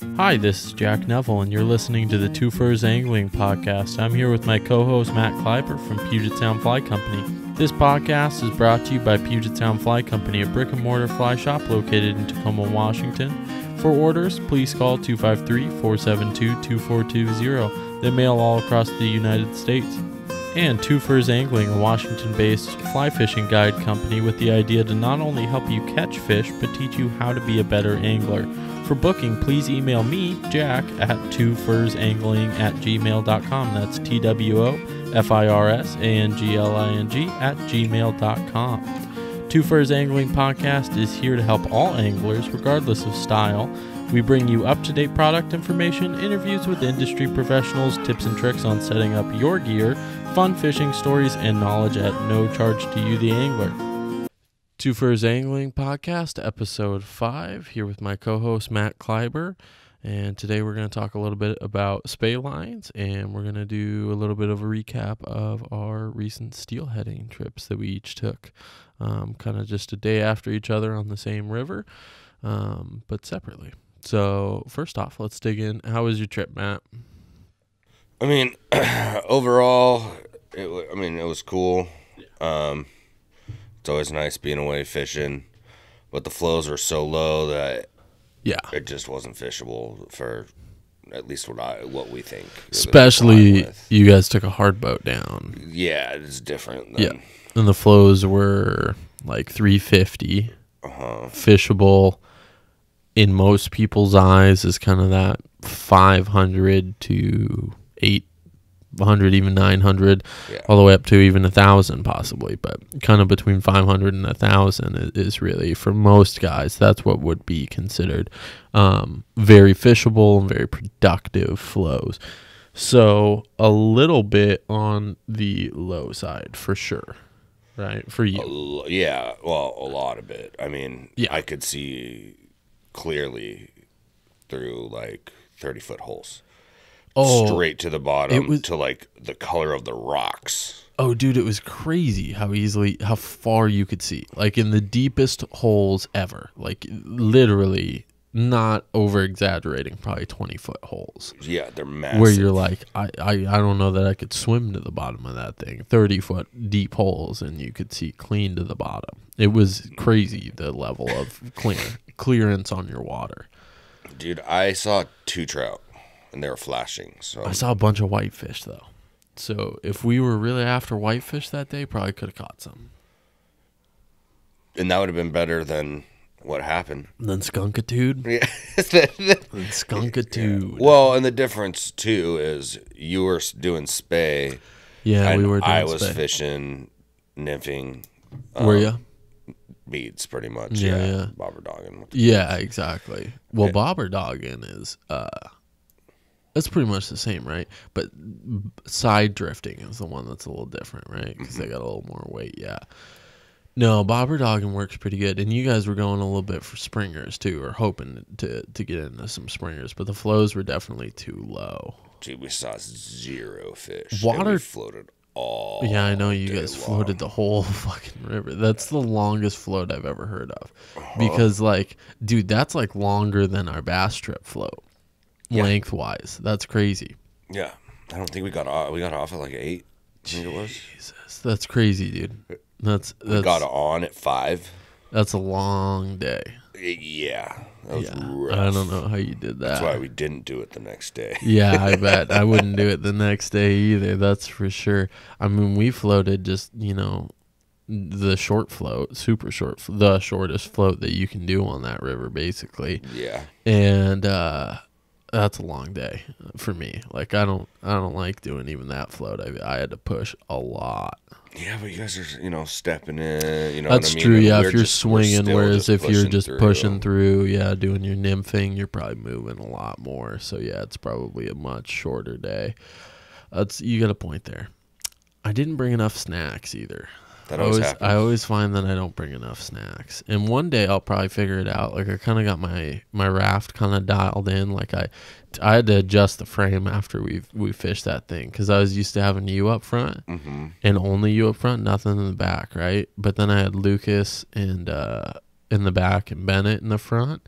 Hi, this is Jack Neville, and you're listening to the Two Firs Angling Podcast. I'm here with my co host Matt Kleiber from Puget Sound Fly Company. This podcast is brought to you by Puget Sound Fly Company, a brick and mortar fly shop located in Tacoma, Washington. For orders, please call 253 472 2420. They mail all across the United States. And Two Firs Angling, a Washington based fly fishing guide company with the idea to not only help you catch fish, but teach you how to be a better angler. For booking, please email me, Jack, at twofirsangling at gmail.com. That's T W O F I R S A N G L I N G at gmail.com. Two Firs Angling Podcast is here to help all anglers, regardless of style. We bring you up to date product information, interviews with industry professionals, tips and tricks on setting up your gear, fun fishing stories, and knowledge at no charge to you, the angler. Two Firs Angling Podcast, episode five, here with my co host Matt Kleiber. And today we're going to talk a little bit about spey lines and we're going to do a little bit of a recap of our recent steelheading trips that we each took. Um, kind of just a day after each other on the same river, um, but separately. So, first off, let's dig in. How was your trip, Matt? I mean, overall, it, I mean, it was cool. Um, it's always nice being away fishing, but the flows were so low that Yeah. it just wasn't fishable for at least what I what we think. Especially, you guys took a hard boat down. yeah, it's different. Yeah. And the flows were like 350. Uh-huh. fishable in most people's eyes is kind of that 500 to 800 even 900 Yeah. all the way up to even a thousand possibly but kind of between 500 and a thousand is really for most guys that's what would be considered um, very fishable and very productive flows so a little bit on the low side for sure right for you l- yeah, well, a lot of it. I mean, Yeah. I could see clearly through like thirty foot holes. Oh. straight to the bottom was- to like the color of the rocks. Oh, dude, it was crazy how easily, how far you could see. Like in the deepest holes ever. Like literally, not over exaggerating, probably 20 foot holes. Yeah, they're massive. Where you're like, I, I, I don't know that I could swim to the bottom of that thing. 30 foot deep holes, and you could see clean to the bottom. It was crazy the level of clear, clearance on your water. Dude, I saw two trout and they were flashing. So I saw a bunch of whitefish, though. So if we were really after whitefish that day, probably could have caught some. and that would have been better than what happened. And then skunkitude. Yeah. And skunkitude. well, and the difference too is you were doing spey Yeah, we were. Doing I was spey. fishing, nymphing Were you? beads pretty much. Yeah, Yeah, yeah. bobber dogging. Yeah, exactly. Well, Yeah. bobber dogging is uh, it's pretty much the same, right? But side drifting is the one that's a little different, right? Because they mm-hmm. got a little more weight. Yeah. No, bobber dogging works pretty good, and you guys were going a little bit for springers too, or hoping to to get into some springers, but the flows were definitely too low. Dude, we saw zero fish. Water- floated all. Yeah, I know you guys long. floated the whole fucking river. That's the longest float I've ever heard of. Uh-huh. Because like, dude, that's like longer than our bass trip float. Yeah. Lengthwise. That's crazy. Yeah, I don't think we got off. We got off at like eight. I think it was. Jesus. That's crazy, dude. That's We that's got on at five. that's a long day. Yeah, that was Yeah. I don't know how you did that. That's why we didn't do it the next day. yeah, I bet. I wouldn't do it the next day either. That's for sure. I mean, we floated just, you know, the short float, super short, the shortest float that you can do on that river, basically. Yeah, And uh, that's a long day for me. Like, I don't, I don't like doing even that float. I, I had to push a lot. yeah, but you guys are, you know, stepping in. You know, That's I mean? true. And Yeah, if you're just- swinging, whereas if you're just through. pushing through, yeah, doing your nymphing, you're probably moving a lot more. So yeah, it's probably a much shorter day. That's you got a point there. I didn't bring enough snacks either. That I always always, happens. I always find that I don't bring enough snacks. And one day I'll probably figure it out. Like I kind of got my my raft kind of dialed in. Like I I had to adjust the frame after we we fished that thing because I was used to having you up front hmm and only you up front, nothing in the back, right? But then I had Lucas and uh in the back and Bennett in the front.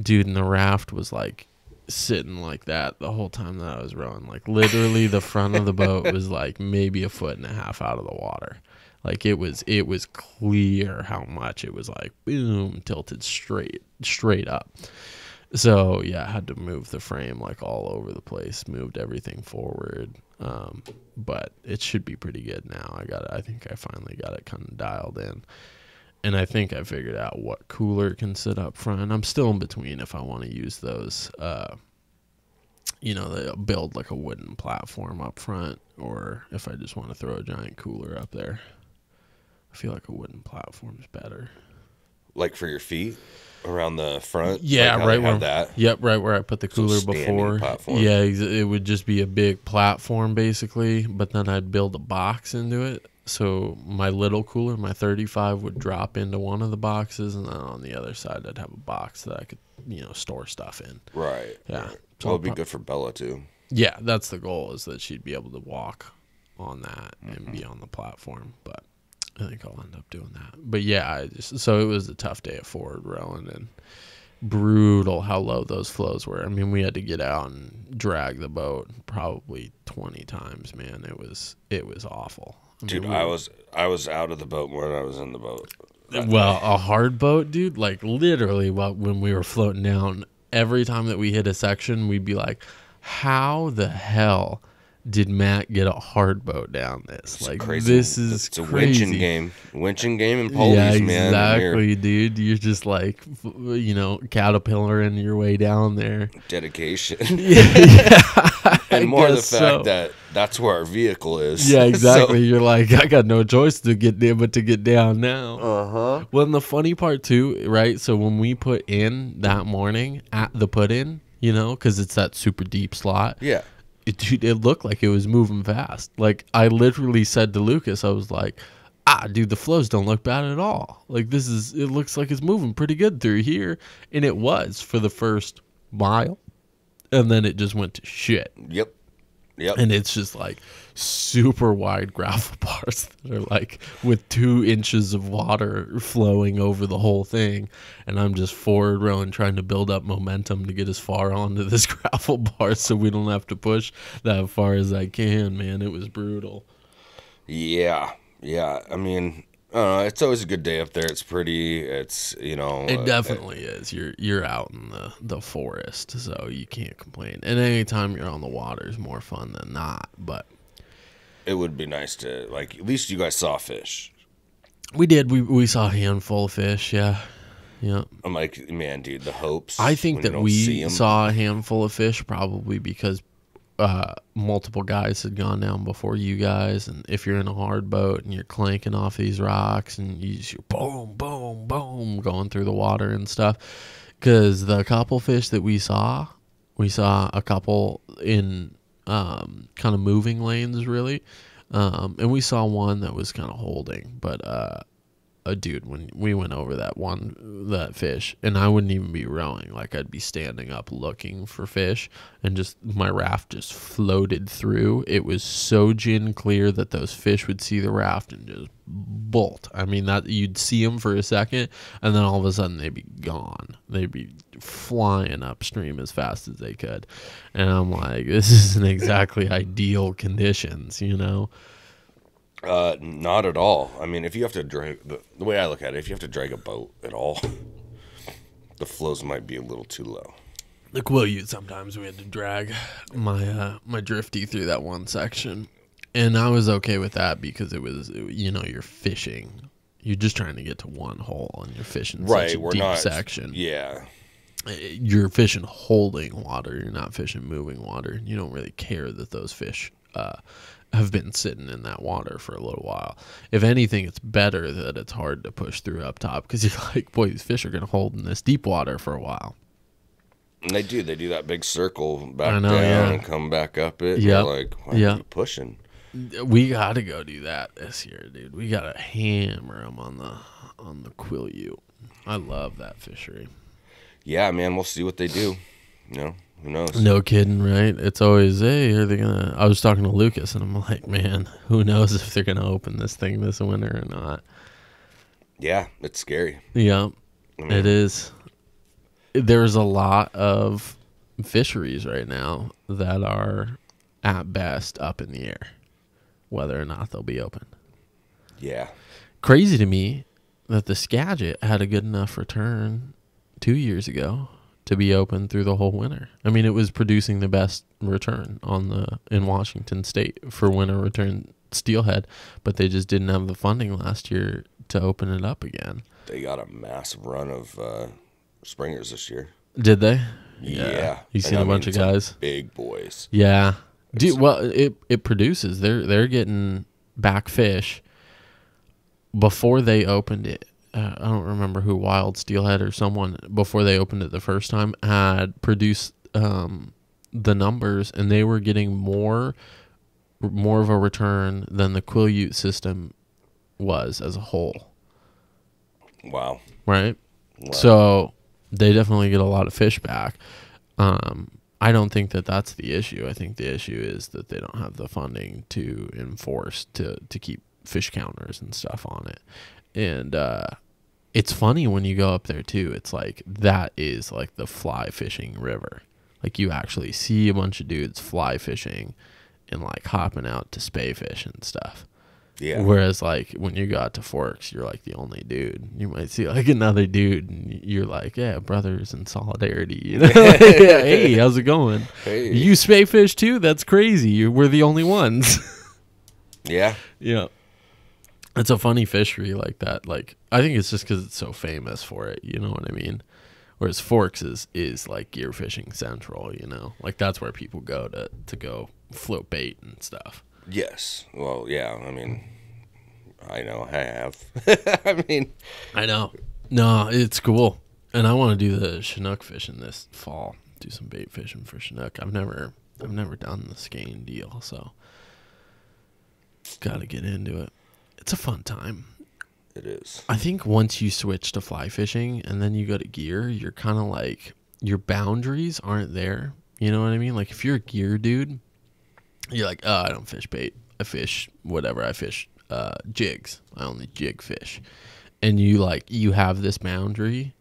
Dude, and the raft was like sitting like that the whole time that I was rowing. Like literally, the front of the boat was like maybe a foot and a half out of the water. Like it was, it was clear how much it was like boom tilted straight, straight up. So yeah, I had to move the frame like all over the place, moved everything forward. Um, but it should be pretty good now. I got, it, I think I finally got it kind of dialed in and I think I figured out what cooler can sit up front. I'm still in between if I want to use those. Uh, you know, they build like a wooden platform up front, or if I just want to throw a giant cooler up there. I feel like a wooden platform is better. Like for your feet around the front. Yeah, like right where that. Yep, right where I put the cooler standing before. platform. Yeah, it would just be a big platform basically, but then I'd build a box into it. So my little cooler, my 35 would drop into one of the boxes and then on the other side I'd have a box that I could, you know, store stuff in. Right. Yeah. right. So Well, it'd be good for Bella too. Yeah, that's the goal is that she'd be able to walk on that and Mm-hmm. be on the platform, but I think I'll end up doing that. But yeah, I just so it was a tough day of forward rowing and brutal how low those flows were. I mean, we had to get out and drag the boat probably 20 times, man. It was it was awful. I Dude, mean, we I was I was out of the boat more than I was in the boat. well, a hard boat, dude. Like literally, while when we were floating down, every time that we hit a section, we'd be like, "How the hell did Matt get a hard boat down this? It's like crazy. this is it's a crazy." winching game, winching game and pulleys, yeah, man. exactly, dude. You're just like, you know, caterpillaring your way down there. dedication, yeah, and more the fact so. that that's where our vehicle is. Yeah, exactly. You're like, I got no choice to get there but to get down now. uh huh. Well, and the funny part too, right? So when we put in that morning at the put in, you know, because it's that super deep slot, Yeah. It, dude, it looked like it was moving fast. Like I literally said to Lucas, I was like, ah, dude, the flows don't look bad at all. Like this is, it looks like it's moving pretty good through here, and it was for the first mile, and then it just went to shit Yep. Yep. and it's just like super wide gravel bars that are like with two inches of water flowing over the whole thing and i'm just forward rowing trying to build up momentum to get as far onto this gravel bar so we don't have to push that far as i can man it was brutal yeah. Yeah. I mean, I. It's always a good day up there. It's pretty. It's you know. it uh, definitely is you're you're out in the the forest so you can't complain and anytime you're on the water is more fun than not but It would be nice to like. At least you guys saw fish. we did we we saw a handful of fish yeah yeah I'm like, man, dude, the hopes. I think that see saw a handful of fish probably because uh, multiple guys had gone down before you guys. And if you're in a hard boat and you're clanking off these rocks and you just, boom, boom, boom, going through the water and stuff. Because the couple fish that we saw, we saw a couple in um, kind of moving lanes, really. Um, and we saw one that was kind of holding, but uh, a dude when we went over that one that fish and i wouldn't even be rowing. Like i'd be standing up looking for fish and just my raft just floated through. It was so gin clear that those fish would see the raft and just bolt. I mean that you'd see them for a second and then all of a sudden they'd be gone. They'd be flying upstream as fast as they could and i'm like this isn't exactly ideal conditions you know Uh, not at all. I mean, if you have to drag the, the way I look at it, if you have to drag a boat at all, the flows might be a little too low. The Quileute sometimes we had to drag my uh, my drifty through that one section, and I was okay with that because it was you know you're fishing, you're just trying to get to one hole and you're fishing such Right, a we're deep not. section. Yeah, You're fishing holding water. You're not fishing moving water. You don't really care that those fish uh, have been sitting in that water for a little while. If anything, it's better that it's hard to push through up top because you're like, boy, these fish are gonna hold in this deep water for a while. and they do. They do that big circle back know, down yeah. and come back up it. Yeah. Like, why yep. are you pushing? We got to go do that this year, dude. We got to hammer them on the on the Quileute. I love that fishery. Yeah, man. We'll see what they do. You know, who knows? No kidding, right? It's always, hey, are they gonna? I was talking to Lucas, and I'm like, man, who knows if they're gonna open this thing this winter or not? Yeah, it's scary. Yeah, I mean, it is. There's a lot of fisheries right now that are at best up in the air, whether or not they'll be open. Yeah. Crazy to me that the Skagit had a good enough return two years ago to be open through the whole winter. I mean, it was producing the best return on the in Washington State for winter return steelhead, but they just didn't have the funding last year to open it up again. They got a massive run of uh, springers this year. Did they? Yeah. You And seen I a bunch mean, of guys? Big boys. Yeah. Dude, well, it it produces. They're they're getting back fish before they opened it. Uh, I don't remember who Wild Steelhead or someone before they opened it the first time had produced um, the numbers, and they were getting more more of a return than the Quileute system was as a whole. Wow. Right. Wow. So they definitely get a lot of fish back. Um, I don't think that that's the issue. I think the issue is that they don't have the funding to enforce to to keep fish counters and stuff on it. And uh, it's funny when you go up there too. It's like that is like the fly fishing river. Like you actually see a bunch of dudes fly fishing and like hopping out to spey fish and stuff. yeah. Whereas like when you got to Forks, you're like the only dude. You might see like another dude, and you're like, yeah, brothers in solidarity. You know, yeah, hey, how's it going? Hey. You spey fish too? That's crazy. You we're the only ones. yeah. yeah, it's a funny fishery like that. Like I think it's just because it's so famous for it. You know what I mean? Whereas Forks is is like gear fishing central. You know, like that's where people go to to go float bait and stuff. Yes. Well, yeah. I mean, I know I have. I mean, I know. No, it's cool. And I want to do the Chinook fishing this fall. Do some bait fishing for Chinook. I've never I've never done the skein deal, so got to get into it. It's a fun time. it is. I think once you switch to fly fishing and then you go to gear, you're kind of like your boundaries aren't there. You know what I mean? Like if you're a gear dude, you're like, oh, I don't fish bait. I fish whatever. I fish uh, jigs. I only jig fish. And you like you have this boundary,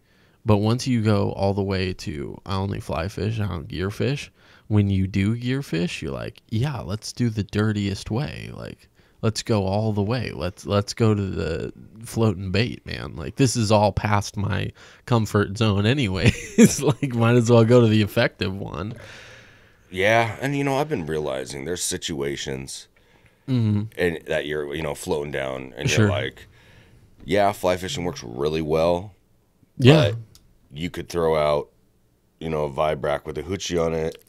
but once you go all the way to I only fly fish, I don't gear fish. When you do gear fish, you're like, yeah, let's do the dirtiest way. Like let's go all the way. Let's let's go to the floating bait, man. Like this is all past my comfort zone anyway. it's like might as well go to the effective one. Yeah, and you know, I've been realizing there's situations mm-hmm. and that you're, you know, floating down and Sure. you're like, yeah, fly fishing works really well. Yeah. But you could throw out, you know, a Vibrax with a hoochie on it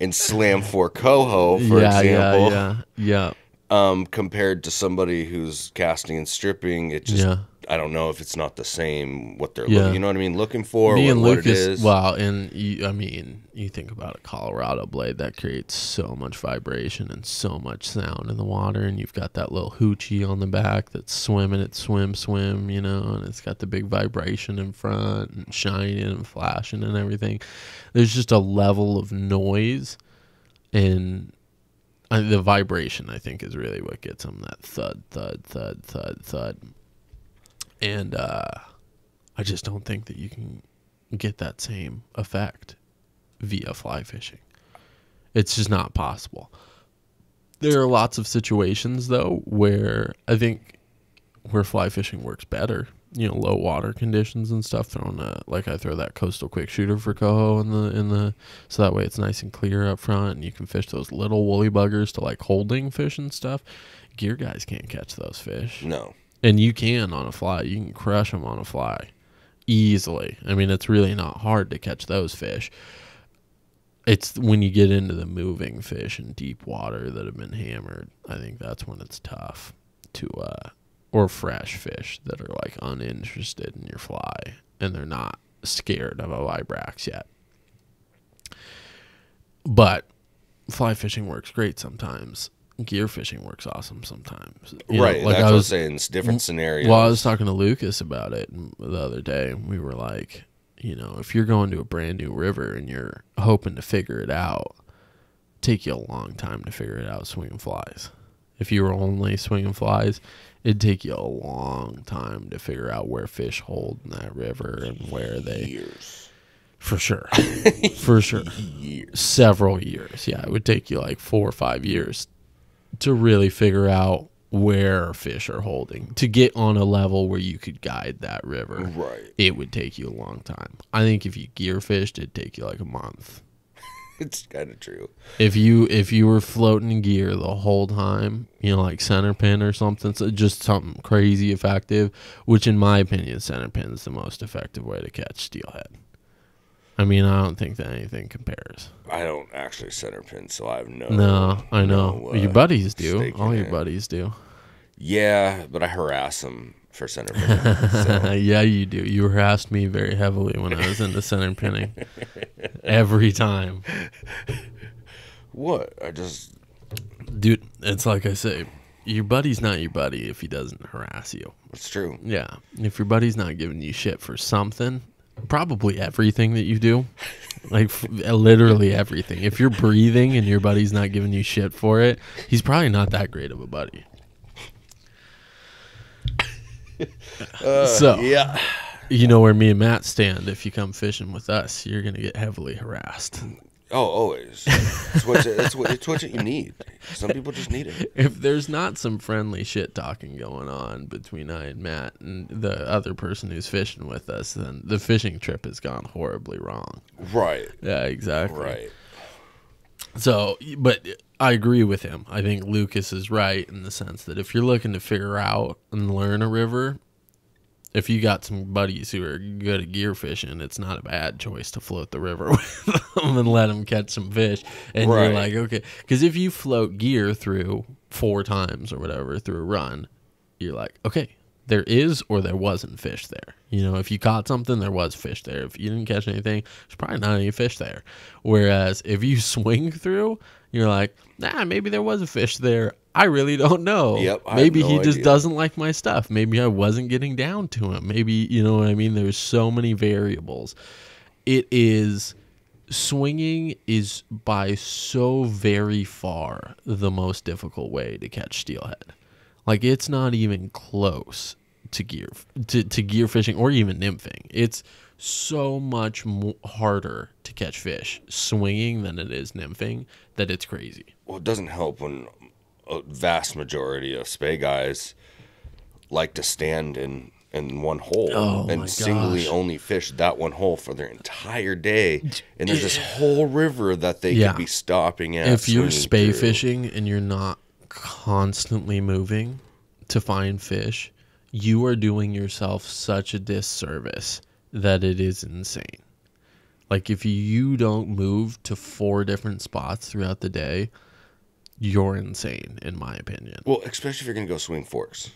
and slam for coho, for yeah, example. yeah, yeah, Um, compared to somebody who's casting and stripping, it just Yeah. I don't know if it's not the same what they're Yeah. looking, you know what I mean, looking for, Me what, and Lucas. Wow, and you, I mean, you think about a Colorado blade that creates so much vibration and so much sound in the water, and you've got that little hoochie on the back that's swimming. It swim, swim, you know, and it's got the big vibration in front and shining and flashing and everything. There's just a level of noise and. Uh, the vibration, I think, is really what gets them that thud, thud, thud, thud, thud. And uh, I just don't think that you can get that same effect via fly fishing. It's just not possible. There are lots of situations though where I think where fly fishing works better. You know, low water conditions and stuff. Throwing a like I throw that coastal quick shooter for coho in the in the so that way it's nice and clear up front and you can fish those little woolly buggers to like holding fish and stuff. Gear guys can't catch those fish. no. And you can on a fly. You can crush them on a fly easily. I mean, it's really not hard to catch those fish. It's when you get into the moving fish in deep water that have been hammered. I think that's when it's tough to, uh, or fresh fish that are like uninterested in your fly and they're not scared of a vibrax yet. But fly fishing works great sometimes. Gear fishing works awesome sometimes. You know, right. like that's I was was saying. It's different scenarios. well, I was talking to Lucas about it the other day. We were like, you know, if you're going to a brand new river and you're hoping to figure it out, take you a long time to figure it out swinging flies. If you were only swinging flies, it'd take you a long time to figure out where fish hold in that river and where they years. For sure. For sure. Years. Several years. Yeah, it would take you like four or five years to really figure out where fish are holding to get on a level where you could guide that river. Right. It would take you a long time. I think if you gear fished, it'd take you like a month. It's kind of true. If you if you were floating gear the whole time, you know, like center pin or something, so just something crazy effective, which in my opinion, center pin is the most effective way to catch steelhead. I mean, I don't think that anything compares. I don't actually center pin, so I have no. No, I know no, your uh, buddies do. All your buddies do. Yeah, but I harass them for center pin. so. yeah, you do. You harassed me very heavily when I was into center pinning. Every time, What? I just dude. It's like I say, your buddy's not your buddy if he doesn't harass you. it's true. Yeah. If your buddy's not giving you shit for something, probably everything that you do, like f- literally everything. If you're breathing and your buddy's not giving you shit for it, he's probably not that great of a buddy. Uh, so, Yeah. you know where me and Matt stand. If you come fishing with us, you're going to get heavily harassed. Oh, always. It's what, it's, what, it's what you need. Some people just need it. If there's not some friendly shit talking going on between I and Matt and the other person who's fishing with us, then the fishing trip has gone horribly wrong. Right. Yeah, exactly. Right. So, but I agree with him. I think Lucas is right in the sense that if you're looking to figure out and learn a river, if you got some buddies who are good at gear fishing, it's not a bad choice to float the river with them and let them catch some fish. And you're like, okay, because if you float gear through four times or whatever through a run, you're like, okay, there is or there wasn't fish there. You know, if you caught something, there was fish there. If you didn't catch anything, there's probably not any fish there. Whereas if you swing through, you're like, nah, maybe there was a fish there. I really don't know. Yep, I Maybe no he just idea. doesn't like my stuff. Maybe I wasn't getting down to him. Maybe, you know what I mean? There's so many variables. It is swinging is by so very far the most difficult way to catch steelhead. Like it's not even close to gear to, to gear fishing or even nymphing. It's so much mo- harder to catch fish swinging than it is nymphing that it's crazy. Well, it doesn't help when a vast majority of spey guys like to stand in in one hole Oh, and singly gosh. only fish that one hole for their entire day. And there's this whole river that they Yeah. could be stopping at. if you're spey through. fishing and you're not constantly moving to find fish, you are doing yourself such a disservice that it is insane. Like if you don't move to four different spots throughout the day, you're insane in my opinion. Well, especially if you're gonna go swing Forks.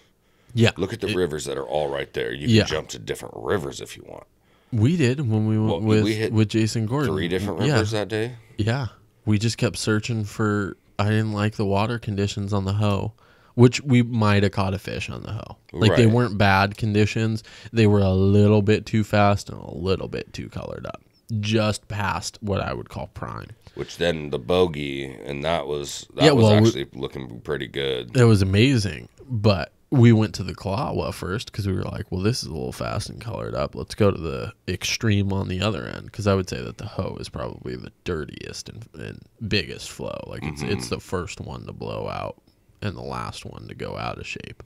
Yeah. Look at the rivers that are all right there. You Yeah. can jump to different rivers if you want. We did when we went Well, with we hit with Jason Gordon. Three different Yeah. rivers that day. Yeah. We just kept searching for I didn't like the water conditions on the Hoh, which we might have caught a fish on the Hoh. Like they weren't bad conditions. They were a little bit too fast and a little bit too colored up. Just past what I would call prime. Which then the bogey, and that was that Yeah, was well, we- actually looking pretty good. It was amazing, but we went to the Calawah first because we were like, well, this is a little fast and colored up. Let's go to the extreme on the other end because I would say that the Hoh is probably the dirtiest and, and biggest flow. Like it's it's mm-hmm. the first one to blow out and the last one to go out of shape.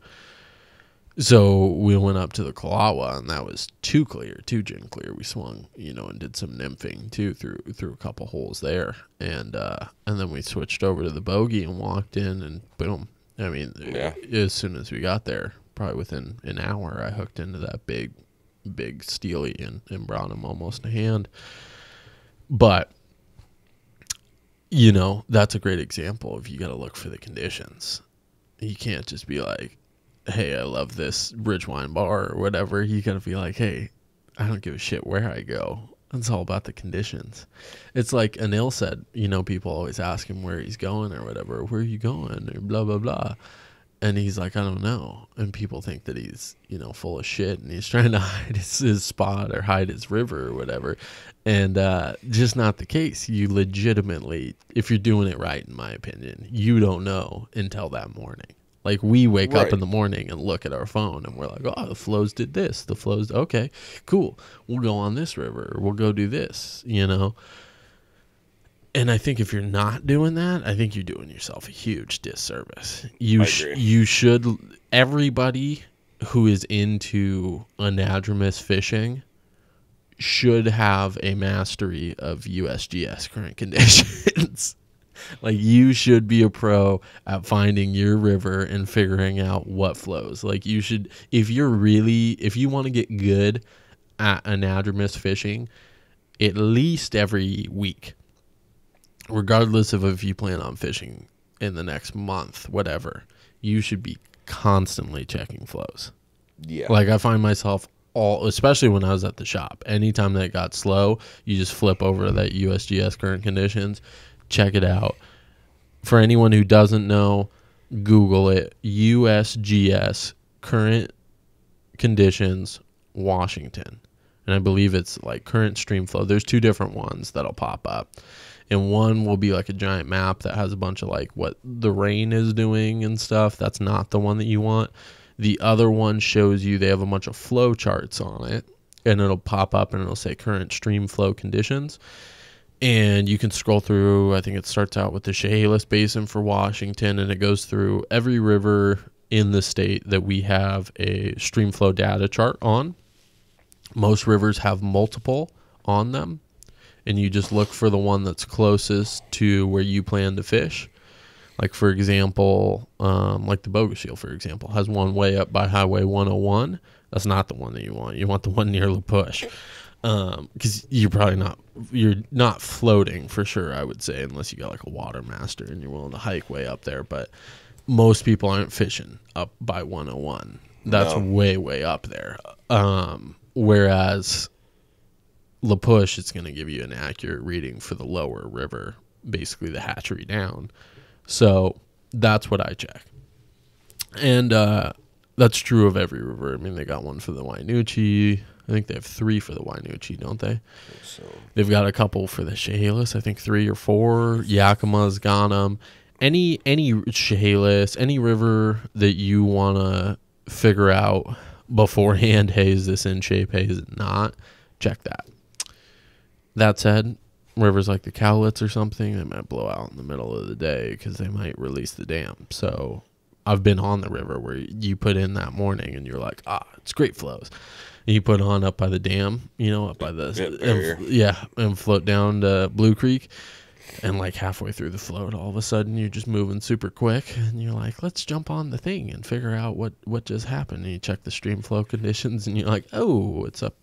So we went up to the Calawah and that was too clear, too gin clear. We swung, you know, and did some nymphing too through through a couple holes there, and uh, and then we switched over to the bogey and walked in and boom. I mean, Yeah. as soon as we got there, probably within an hour, I hooked into that big, big steely and, and brought him almost a hand. But you know, that's a great example of you got to look for the conditions. You can't just be like, "Hey, I love this Ridgewine bar" or whatever. You got to be like, "Hey, I don't give a shit where I go. It's all about the conditions." It's like Anil said. You know, people always ask him where he's going or whatever. Where are you going? Or blah blah blah. And he's like, I don't know. And people think that he's, you know, full of shit and he's trying to hide his, his spot or hide his river or whatever. And uh, just not the case. You legitimately, if you're doing it right, in my opinion, you don't know until that morning. Like we wake up in the morning and look at our phone and we're like, oh, the flows did this. The flows, okay, cool. We'll go on this river. We'll go do this, you know? And I think if you're not doing that, I think you're doing yourself a huge disservice. You sh- you should everybody who is into anadromous fishing should have a mastery of USGS current conditions. like you should be a pro at finding your river and figuring out what flows. Like you should if you're really if you want to get good at anadromous fishing, at least every week regardless of if you plan on fishing in the next month, whatever, you should be constantly checking flows. Yeah. Like I find myself all, especially when I was at the shop, anytime that got slow, you just flip over to that USGS current conditions, check it out. For anyone who doesn't know, Google it. USGS current conditions Washington. And I believe it's like current stream flow. There's two different ones that'll pop up. And one will be like a giant map that has a bunch of like what the rain is doing and stuff. That's not the one that you want. The other one shows you they have a bunch of flow charts on it and it'll pop up and it'll say current stream flow conditions. And you can scroll through, I think it starts out with the Chehalis Basin for Washington and it goes through every river in the state that we have a stream flow data chart on. Most rivers have multiple on them, and you just look for the one that's closest to where you plan to fish. Like for example, um, like the Bogachiel, for example, has one way up by Highway 101. That's not the one that you want. You want the one near La Push, because you're probably not you're not floating for sure. I would say unless you got like a water master and you're willing to hike way up there. But most people aren't fishing up by 101. That's No. way way up there. Um, whereas La Push, it's going to give you an accurate reading for the lower river, basically the hatchery down. So that's what I check. And uh, that's true of every river. I mean, they got one for the Wynoochee. I think they have three for the Wynoochee, don't they? So They've got a couple for the Chehalis, I think three or four. Yakima's got 'em. Any any Chehalis, any river that you want to figure out beforehand, hey, is this in shape? Hey, is it not? Check that. That said, rivers like the Cowlitz or something, they might blow out in the middle of the day because they might release the dam. So I've been on the river where you put in that morning and you're like, ah, it's great flows. And you put on up by the dam, you know, up by the Yeah, and- yeah, and float down to Blue Creek. And like halfway through the float, all of a sudden you're just moving super quick, and you're like, "Let's jump on the thing and figure out what what just happened." And you check the stream flow conditions, and you're like, "Oh, it's up."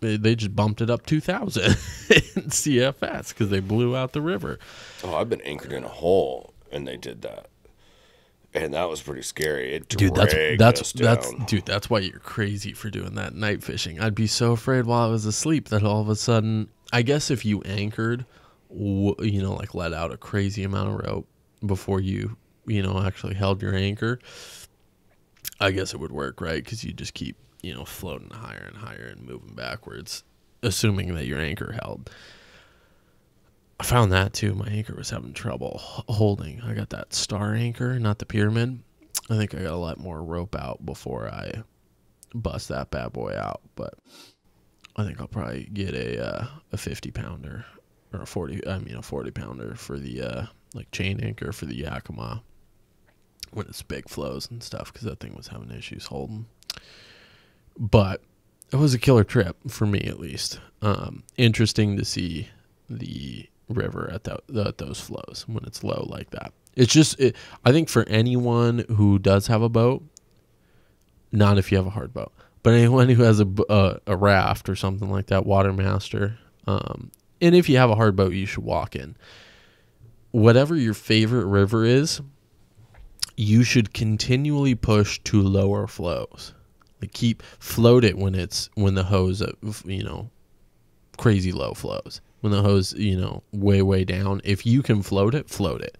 They they just bumped it up 2,000 in CFS because they blew out the river. Oh, I've been anchored in a hole, and they did that, and that was pretty scary. It dude that's that's us that's dude that's why you're crazy for doing that night fishing i'd be so afraid while i was asleep that all of a sudden i guess if you anchored you know like let out a crazy amount of rope before you you know actually held your anchor i guess it would work right because you just keep you know floating higher and higher and moving backwards assuming that your anchor held I found that too. My anchor was having trouble holding. I got that star anchor, not the pyramid. I think I gotta let more rope out before I bust that bad boy out. But I think I'll probably get a uh, a fifty pounder or a forty. I mean a forty pounder for the uh, like chain anchor for the Yakima when it's big flows and stuff because that thing was having issues holding. But it was a killer trip for me at least. Um, interesting to see the river at, tho- at those flows when it's low like that. It's just, it, I think for anyone who does have a boat, not if you have a hard boat, but anyone who has a raft or something like that, Watermaster, um, and if you have a hard boat, you should walk in. Whatever your favorite river is, you should continually push to lower flows. Like keep float it when it's when the hose, you know, crazy low flows. When the hose, you know, way way down. If you can float it, float it.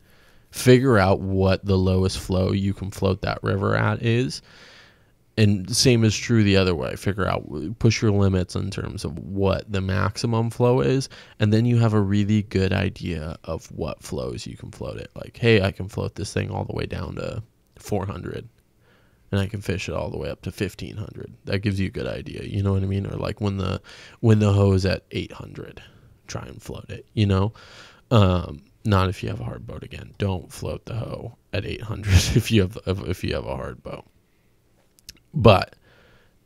Figure out what the lowest flow you can float that river at is. And same is true the other way. Figure out push your limits in terms of what the maximum flow is, and then you have a really good idea of what flows you can float it. Like, hey, I can float this thing all the way down to 400 and I can fish it all the way up to 1500. That gives you a good idea, you know what I mean? Or like when the when the Hoh is at 800, try and float it, you know? Um, not if you have a hard boat again. Don't float the Hoh at 800 if you have if you have a hard boat. But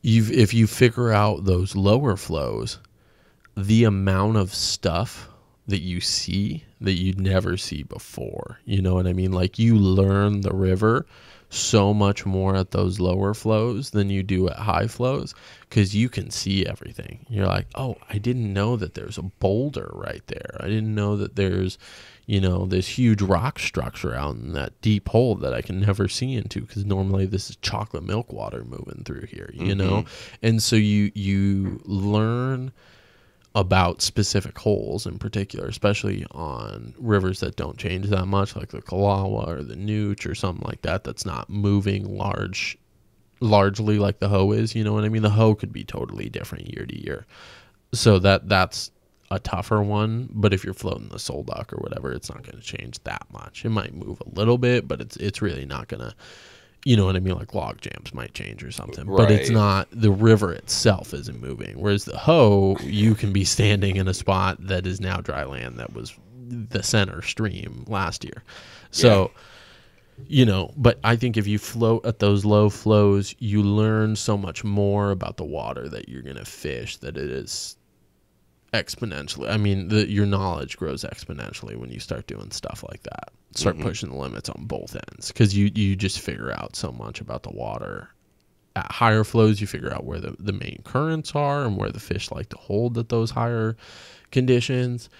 you if you figure out those lower flows, the amount of stuff that you see that you'd never see before. You know what I mean? Like you learn the river so much more at those lower flows than you do at high flows because you can see everything. You're like, oh, I didn't know that there's a boulder right there. I didn't know that there's, you know, this huge rock structure out in that deep hole that I can never see into because normally this is chocolate milk water moving through here, you mm-hmm. know? And so you you learn about specific holes in particular, especially on rivers that don't change that much, like the Calawah or the Nooch or something like that, that's not moving large, largely like the Hoh is. You know what I mean? The Hoh could be totally different year to year, so that that's a tougher one. But if you're floating the Sol Duc or whatever, it's not going to change that much. It might move a little bit, but it's it's really not going to you know what I mean? Like log jams might change or something, right. but it's not the river itself isn't moving. Whereas the Hoh, you can be standing in a spot that is now dry land that was the center stream last year. So, yeah. you know, but I think if you float at those low flows, you learn so much more about the water that you're going to fish that it is exponentially. I mean, the, your knowledge grows exponentially when you start doing stuff like that start mm-hmm. pushing the limits on both ends because you you just figure out so much about the water at higher flows you figure out where the, the main currents are and where the fish like to hold at those higher conditions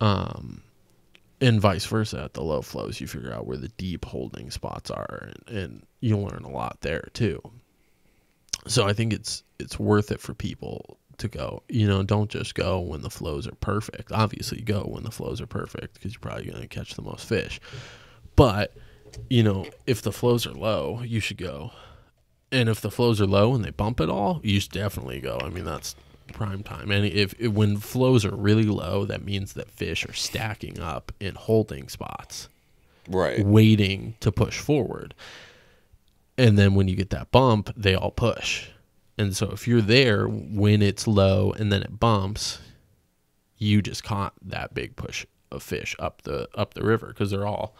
um, and vice versa at the low flows you figure out where the deep holding spots are and, and you'll learn a lot there too so i think it's it's worth it for people to go. You know, don't just go when the flows are perfect. Obviously, go when the flows are perfect because you're probably going to catch the most fish. But, you know, if the flows are low, you should go. And if the flows are low and they bump at all, you should definitely go. I mean, that's prime time. And if, if when flows are really low, that means that fish are stacking up in holding spots. Right. Waiting to push forward. And then when you get that bump, they all push and so if you're there when it's low and then it bumps, you just caught that big push of fish up the up the river because they're all,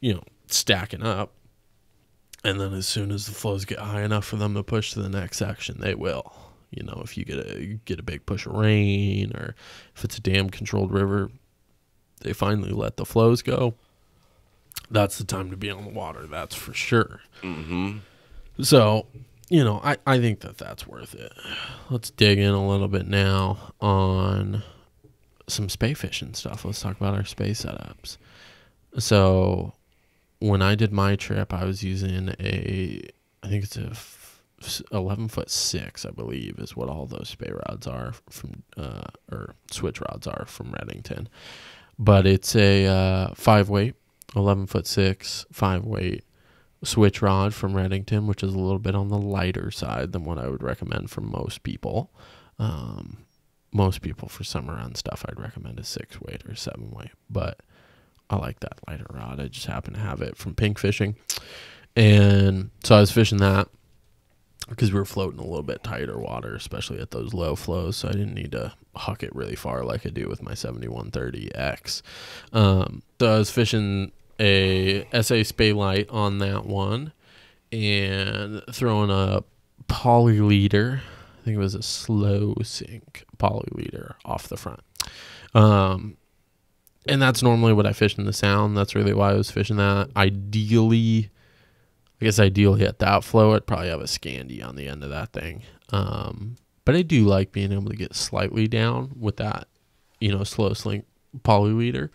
you know, stacking up. And then as soon as the flows get high enough for them to push to the next section, they will. You know, if you get a get a big push of rain or if it's a dam controlled river, they finally let the flows go. That's the time to be on the water. That's for sure. Mm-hmm. So you know, I, I think that that's worth it. Let's dig in a little bit now on some spey fishing stuff. Let's talk about our spey setups. So, when I did my trip, I was using a, I think it's a 11 foot six, I believe, is what all those spey rods are from, uh, or switch rods are from Redington. But it's a uh, five weight, 11 foot six, five weight switch rod from Redington, which is a little bit on the lighter side than what I would recommend for most people. Um, most people for summer run stuff, I'd recommend a six weight or seven weight, but I like that lighter rod. I just happen to have it from pink fishing, and so I was fishing that because we were floating a little bit tighter water, especially at those low flows. So I didn't need to huck it really far like I do with my 7130X. Um, so I was fishing a SA Spey light on that one and throwing a poly leader. I think it was a slow sink poly leader off the front. Um, and that's normally what I fish in the sound. That's really why I was fishing that. Ideally, I guess ideally at that flow, I'd probably have a Scandi on the end of that thing. Um, but I do like being able to get slightly down with that, you know, slow slink poly leader.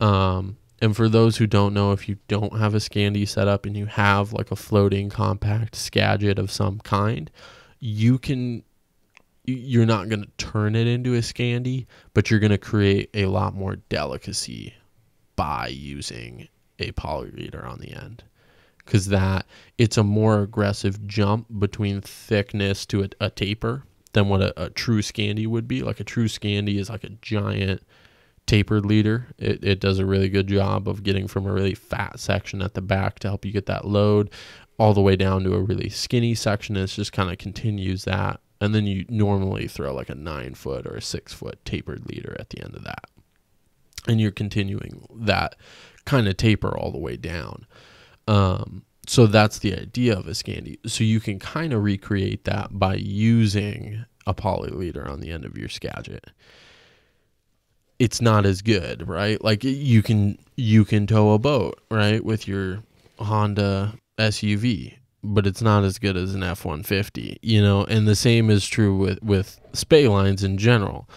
Um, and for those who don't know, if you don't have a Scandi set up and you have like a floating compact Skagit of some kind, you can you're not going to turn it into a Scandi, but you're going to create a lot more delicacy by using a poly leader on the end. Cuz that it's a more aggressive jump between thickness to a, a taper than what a, a true Scandi would be. Like a true Scandi is like a giant tapered leader. It, it does a really good job of getting from a really fat section at the back to help you get that load all the way down to a really skinny section. It just kind of continues that. And then you normally throw like a nine foot or a six foot tapered leader at the end of that. And you're continuing that kind of taper all the way down. Um, so that's the idea of a Scandi. So you can kind of recreate that by using a poly leader on the end of your Skagit. It's not as good, right? Like you can you can tow a boat, right, with your Honda SUV, but it's not as good as an F150, you know, and the same is true with with spey lines in general.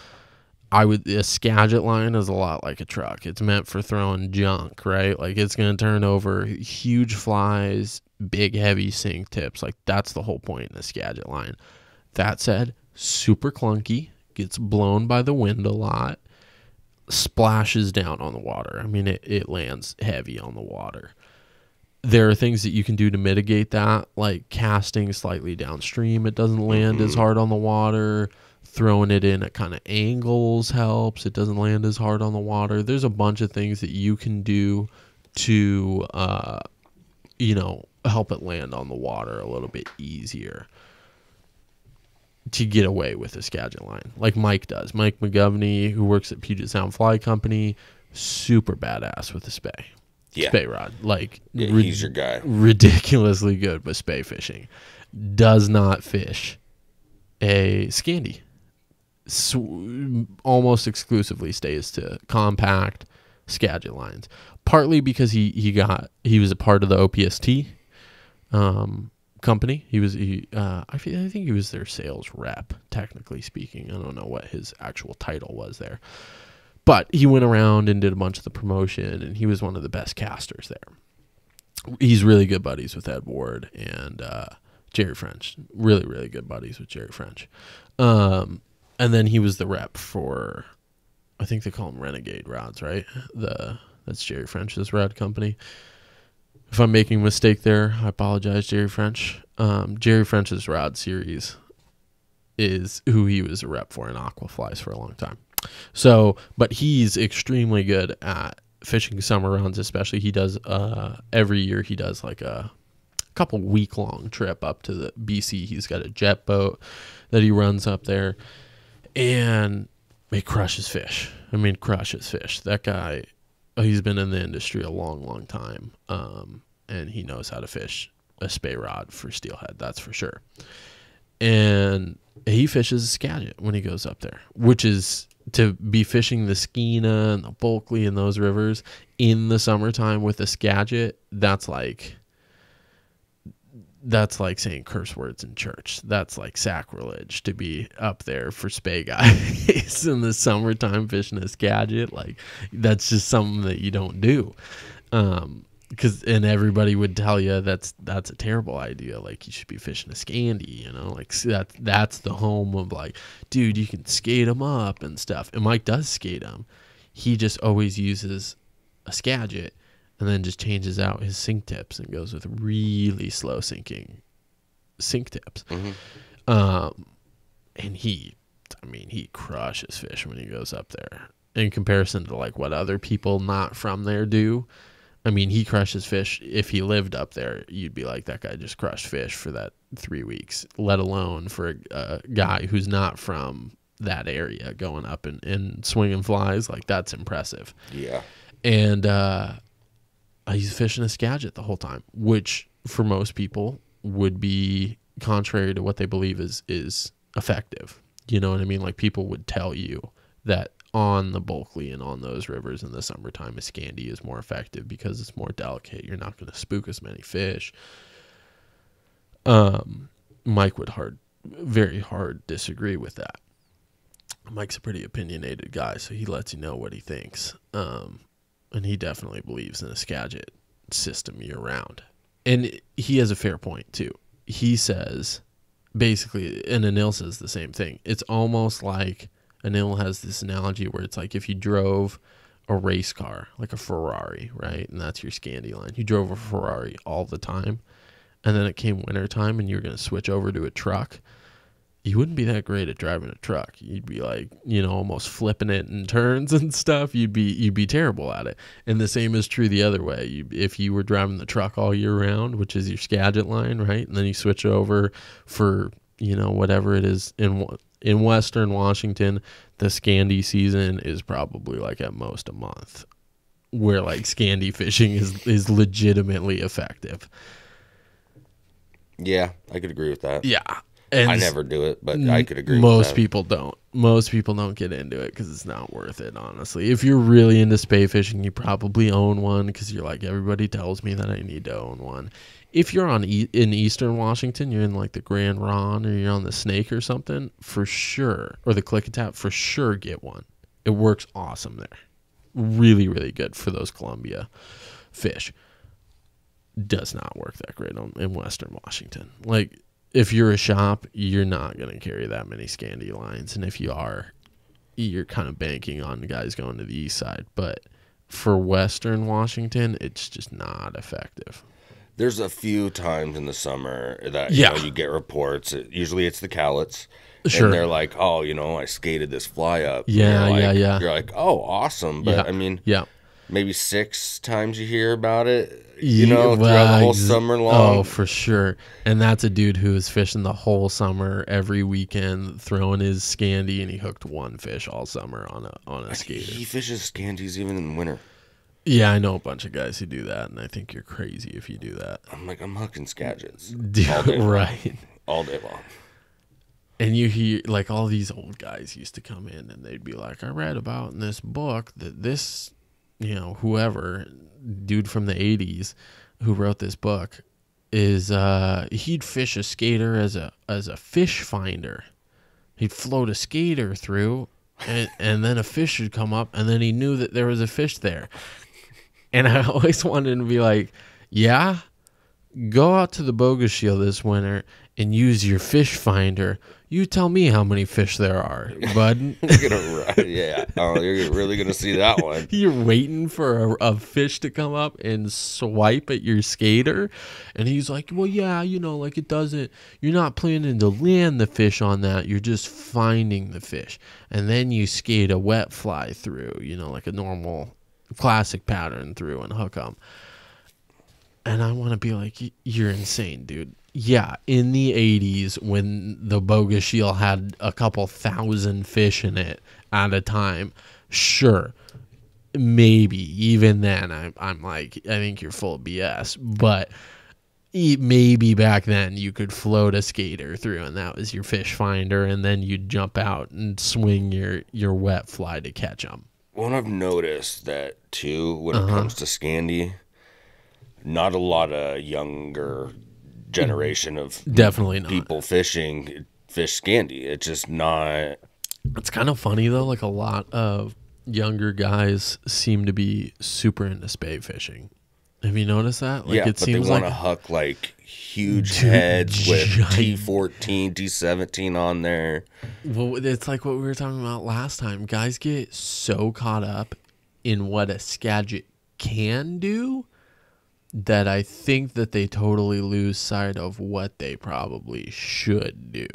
I would a Skagit line is a lot like a truck. It's meant for throwing junk, right? Like it's going to turn over huge flies, big heavy sink tips. Like that's the whole point in the Skagit line. That said, super clunky, gets blown by the wind a lot, splashes down on the water. I mean, it, it lands heavy on the water. There are things that you can do to mitigate that, like casting slightly downstream. It doesn't land as hard on the water. Throwing it in at kind of angles helps. It doesn't land as hard on the water. There's a bunch of things that you can do to, uh, you know, help it land on the water a little bit easier to get away with a Skagit line, like Mike does. Mike McGovney, who works at Puget Sound Fly Company, super badass with the spey. Yeah. Spey rod. Like, Yeah, he's your guy. ridiculously good with spey fishing. Does not fish a Scandi. Sw- almost exclusively stays to compact Skagit lines. Partly because he, he got he was a part of the OPST um, company. He was he uh, I, think he was their sales rep, technically speaking. I don't know what his actual title was there, but he went around and did a bunch of the promotion, and he was one of the best casters there. He's really good buddies with Ed Ward and uh, Jerry French. Really, really good buddies with Jerry French. Um, and then he was the rep for, I think they call them Renegade rods, right? The that's Jerry French's rod company if I'm making a mistake there, I apologize, Jerry French. Um, Jerry French's rod series is who he was a rep for in Aquaflies for a long time. So, but he's extremely good at fishing summer runs, especially. He does uh, every year. He does like a couple week long trip up to the BC. He's got a jet boat that he runs up there, and he crushes fish. I mean, crushes fish. That guy he's been in the industry a long, long time, um, and he knows how to fish a spey rod for steelhead. That's for sure. And he fishes a Skagit when he goes up there, which is to be fishing the Skeena and the Bulkley and those rivers in the summertime with a Skagit. That's like that's like saying curse words in church. That's like sacrilege to be up there for spey guys in the summertime fishing a Skagit. Like that's just something that you don't do. Um, cause, and everybody would tell you that's, that's a terrible idea. Like you should be fishing a Scandi, you know, like that, that's the home of like, dude, you can skate them up and stuff. And Mike does skate them. He just always uses a Skagit and then just changes out his sink tips and goes with really slow sinking sink tips. Um, and he, I mean, he crushes fish when he goes up there in comparison to like what other people not from there do. I mean, he crushes fish. If he lived up there, you'd be like, that guy just crushed fish for that three weeks, let alone for a, a guy who's not from that area going up and, and swinging flies. Like, that's impressive Yeah. and uh, he's fishing a Skagit the whole time, which for most people would be contrary to what they believe is is effective. You know what I mean? Like people would tell you that on the Bulkley and on those rivers in the summertime, a Scandi is more effective because it's more delicate. You're not going to spook as many fish. Um, Mike would hard, very hard disagree with that. Mike's a pretty opinionated guy, so he lets you know what he thinks. Um, and he definitely believes in a Skagit system year round. And he has a fair point too. He says basically, and Anil says the same thing. It's almost like Anil has this analogy where it's like if you drove a race car, like a Ferrari, right? And that's your Scandi line. You drove a Ferrari all the time, and then it came wintertime and you were going to switch over to a truck. You wouldn't be that great at driving a truck. You'd be like, you know, almost flipping it in turns and stuff. You'd be you'd be terrible at it. And the same is true the other way. You, if you were driving the truck all year round, which is your Skagit line, right, and then you switch over for you know whatever it is in in Western Washington, the Scandi season is probably like at most a month, where like Scandi fishing is is legitimately effective. Yeah, I could agree with that. Yeah, and I never do it, but I could agree. Most with that. people don't. Most people don't get into it because it's not worth it. Honestly, if you're really into spey fishing, you probably own one because you're like everybody tells me that I need to own one. If you're on e- in Eastern Washington, you're in like the Grande Ronde or you're on the Snake or something, for sure, or the Klickitat for sure, get one. It works awesome there. Really, really good for those Columbia fish. Does not work that great on, in Western Washington. Like if you're a shop, you're not going to carry that many Scandi lines. And if you are, you're kind of banking on the guys going to the east side. But for Western Washington, it's just not effective. There's a few times in the summer that Yeah. you, know, you get reports. Usually it's the Cowlitz. Sure. And they're like, oh, you know, I skated this fly up. Yeah, you're yeah, yeah. You're like, oh, awesome. But Yeah. I mean, Yeah. Maybe six times you hear about it, you know, throughout well, the whole summer oh, long. Oh, for sure. And that's a dude who was fishing the whole summer, every weekend, throwing his scandi, and he hooked one fish all summer on a on a skater. He fishes scandis even in the winter. Yeah, I know a bunch of guys who do that, and I think you're crazy if you do that. I'm like, I'm hooking skagits Dude, all day right. all day long. And you hear like all these old guys used to come in and they'd be like, I read about in this book that this, you know, whoever, dude from the 80s who wrote this book is uh he'd fish a skater as a as a fish finder. He'd float a skater through and and then a fish would come up and then he knew that there was a fish there. And I always wanted to be like, yeah, go out to the Bogachiel this winter and use your fish finder. You tell me how many fish there are, bud. You're gonna, yeah. Oh, you're really gonna see that one. You're waiting for a, a fish to come up and swipe at your skater. And he's like, Well, yeah, you know, like it doesn't, you're not planning to land the fish on that. You're just finding the fish. And then you skate a wet fly through, you know, like a normal classic pattern through and hook them. And I want to be like, You're insane, dude. Yeah, in the 80s, when the Bogachiel had a couple thousand fish in it at a time, sure, maybe even then I'm, I'm like i think you're full of bs but maybe back then you could float a skater through and that was your fish finder and then you'd jump out and swing your your wet fly to catch them Well, I've noticed that too when Uh-huh. it comes to scandi Not a lot of younger generation of definitely not people fishing fish Scandi. It's just not. it's kind of funny though like a lot of younger guys seem to be super into spey fishing have you noticed that like yeah, it but they seems want like to hook like huge Dude, heads with T fourteen, T seventeen on there. Well, it's like what we were talking about last time. Guys get so caught up in what a Skagit can do that I think that they totally lose sight of what they probably should do.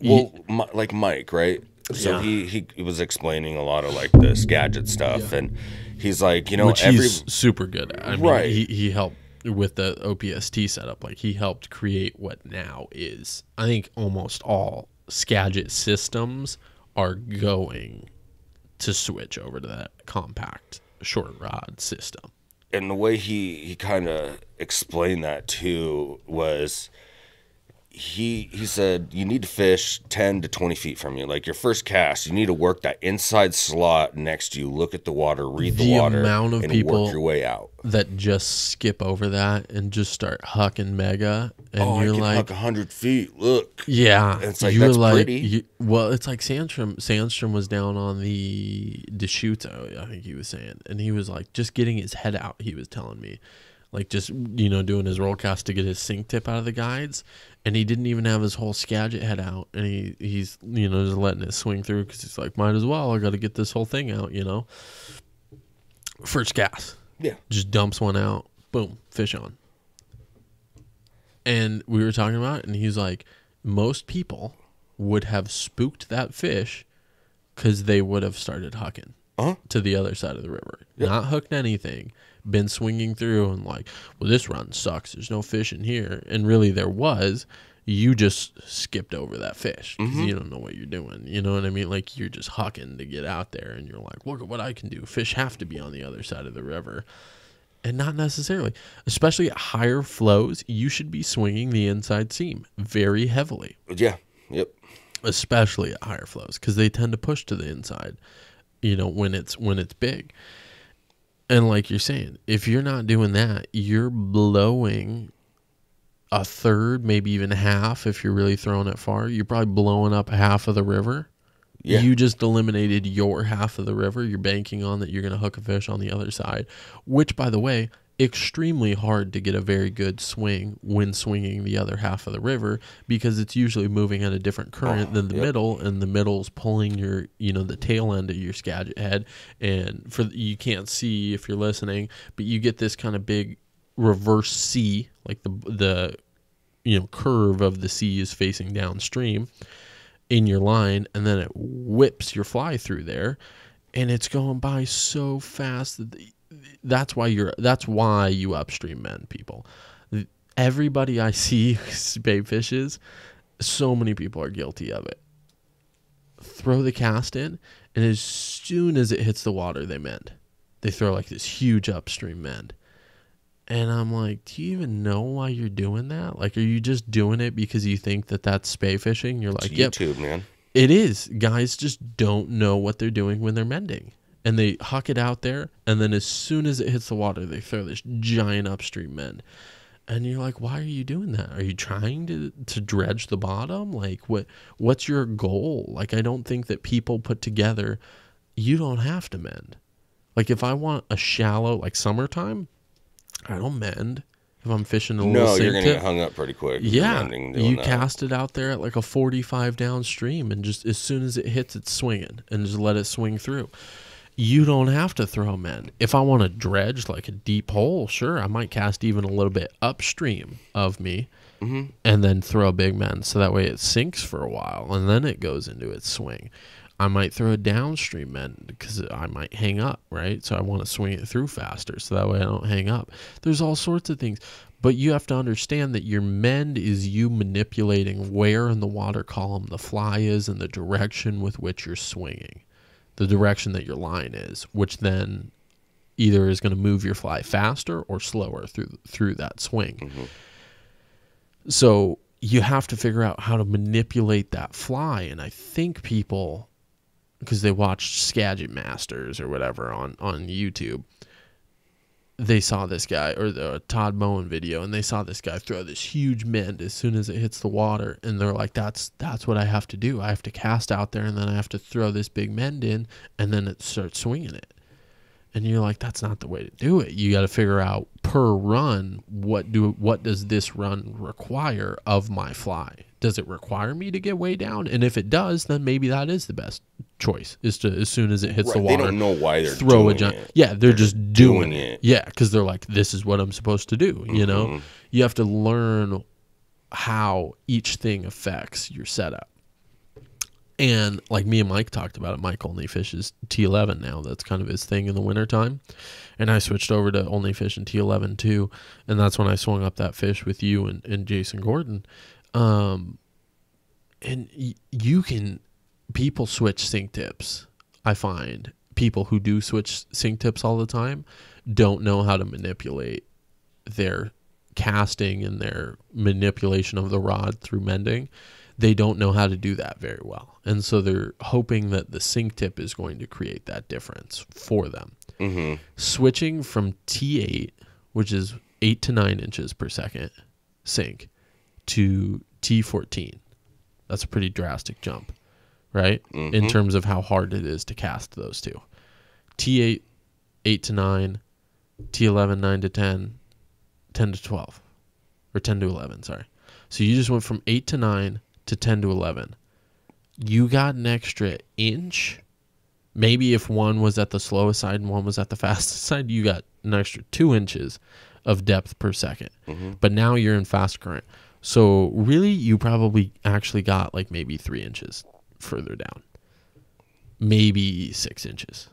Well, Mi- like Mike, right? So Yeah. he, he he was explaining a lot of like this Skagit stuff, and he's like, you know, Which every he's super good at. I mean, Right. he, he helped with the OPST setup. Like, he helped create what now is, I think, almost all Skagit systems are going to switch over to that compact short rod system. And the way he he kind of explained that too was he he said you need to fish 10 to 20 feet from you. Like your first cast you need to work that inside slot next to you. Look at the water read the, The water amount of and people- work your way out. that just skip over that and just start hucking mega and oh you're i can like huck 100 feet. Look. Yeah It's like, you're that's like pretty. you- well it's like sandstrom sandstrom was down on the Deschutes, i think he was saying and he was like just getting his head out he was telling me. Like just you know doing his roll cast to get his sink tip out of the guides and he didn't even have his whole skagit head out and he he's you know just letting it swing through because he's like might as well i gotta get this whole thing out you know first gas yeah just dumps one out, boom, fish on. And we were talking about it, and he's like, most people would have spooked that fish because they would have started hucking Uh-huh. to the other side of the river. Yep. Not hooked anything, been swinging through and like, well, this run sucks. There's no fish in here. And really, there was. You just skipped over that fish because Mm-hmm. you don't know what you're doing. You know what I mean? Like you're just hucking to get out there, and you're like, look at what I can do. Fish have to be on the other side of the river and not necessarily. Especially at higher flows, you should be swinging the inside seam very heavily, Yeah. Yep. especially at higher flows because they tend to push to the inside. You know when it's when it's big. And like you're saying, if you're not doing that, you're blowing a third, maybe even half if you're really throwing it far. You're probably blowing up half of the river. Yeah. You just eliminated your half of the river. You're banking on that you're going to hook a fish on the other side, which, by the way, extremely hard to get a very good swing when swinging the other half of the river because it's usually moving at a different ah, current Oh, than the yep. middle, and the middle's pulling your, you know, the tail end of your skagit head. And for you can't see if you're listening, but you get this kind of big reverse C, like the the you know curve of the sea is facing downstream in your line and then it whips your fly through there and it's going by so fast that the, that's why you're that's why you upstream men people everybody i see bait fishes so many people are guilty of it throw the cast in and as soon as it hits the water they mend they throw like this huge upstream mend and I'm like, do you even know why you're doing that? Like, are you just doing it because you think that that's spey fishing? You're like, yep, YouTube, man. it is. Guys just don't know what they're doing when they're mending. And they huck it out there, and then as soon as it hits the water, they throw this giant upstream mend. And you're like, why are you doing that? Are you trying to to dredge the bottom? Like what what's your goal? Like I don't think that people put together you don't have to mend. Like if I want a shallow like summertime, I don't mend. If I'm fishing a little No, you're gonna tip, get hung up pretty quick. yeah, mending you that. cast it out there at like a 45 downstream, and just as soon as it hits, it's swinging, and just let it swing through. You don't have to throw men. If I want to dredge like a deep hole, sure, I might cast even a little bit upstream of me, Mm-hmm. and then throw a big man, so that way it sinks for a while, and then it goes into its swing. I might throw a downstream mend because I might hang up, right? So I want to swing it through faster, so that way I don't hang up. There's all sorts of things, but you have to understand that your mend is you manipulating where in the water column the fly is and the direction with which you're swinging, the direction that your line is, which then either is going to move your fly faster or slower through through that swing. Mm-hmm. So you have to figure out how to manipulate that fly, and I think people because they watched Skagit Masters or whatever on on YouTube. They saw this guy or the Todd Bowen video, and they saw this guy throw this huge mend as soon as it hits the water, and they're like, "That's that's what I have to do. I have to cast out there, and then I have to throw this big mend in, and then it starts swinging it." And you're like, "That's not the way to do it. You got to figure out per run what do what does this run require of my fly? Does it require me to get way down? And if it does, then maybe that is the best choice. Is to as soon as it hits Right, the They water, don't know why they're throw a giant. it. Yeah, they're, just doing, doing it. it. Yeah, because they're like, this is what I'm supposed to do. You know, Mhm. you have to learn how each thing affects your setup. And like me and Mike talked about it, Mike only fishes T11 now. That's kind of his thing in the wintertime. And I switched over to only fish fishing T11 too. And that's when I swung up that fish with you and, and Jason Gordon. Um, and y- you can, people switch sink tips. I find people who do switch sink tips all the time don't know how to manipulate their casting and their manipulation of the rod through mending. They don't know how to do that very well. And so they're hoping that the sink tip is going to create that difference for them. Mhm. Switching from T8, which is 8 to 9 inches per second sink, to T14. That's a pretty drastic jump, right? In Mhm. terms of how hard it is to cast those two. T8, 8 to 9, T11, 9 to 10, 10 to 12, or 10 to 11, sorry. So you just went from 8 to 9 to 10 to 11. You got an extra inch. Maybe if one was at the slowest side and one was at the fastest side, you got an extra two inches of depth per 2nd Mhm. But now you're in fast current. So really, you probably actually got like maybe three inches further down, maybe six inches.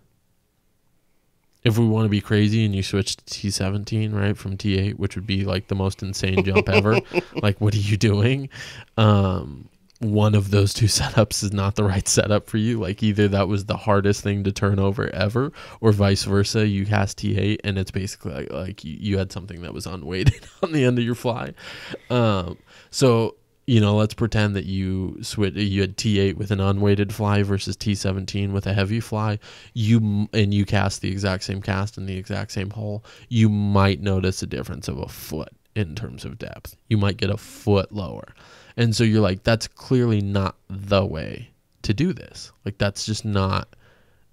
If we want to be crazy and you switch to T17, right, from T8, which would be like the most insane jump ever, like what are you doing? Um, one of those two setups is not the right setup for you. Like either that was the hardest thing to turn over ever, or vice versa. You cast T8 and it's basically like, like you, you had something that was unweighted on the end of your fly. Um, so you know, let's pretend that you switch you had T8 with an unweighted fly versus T17 with a heavy fly. You and you cast the exact same cast in the exact same hole. You might notice a difference of a foot in terms of depth. You might get a foot lower. And so you're like that's clearly not the way to do this. Like that's just not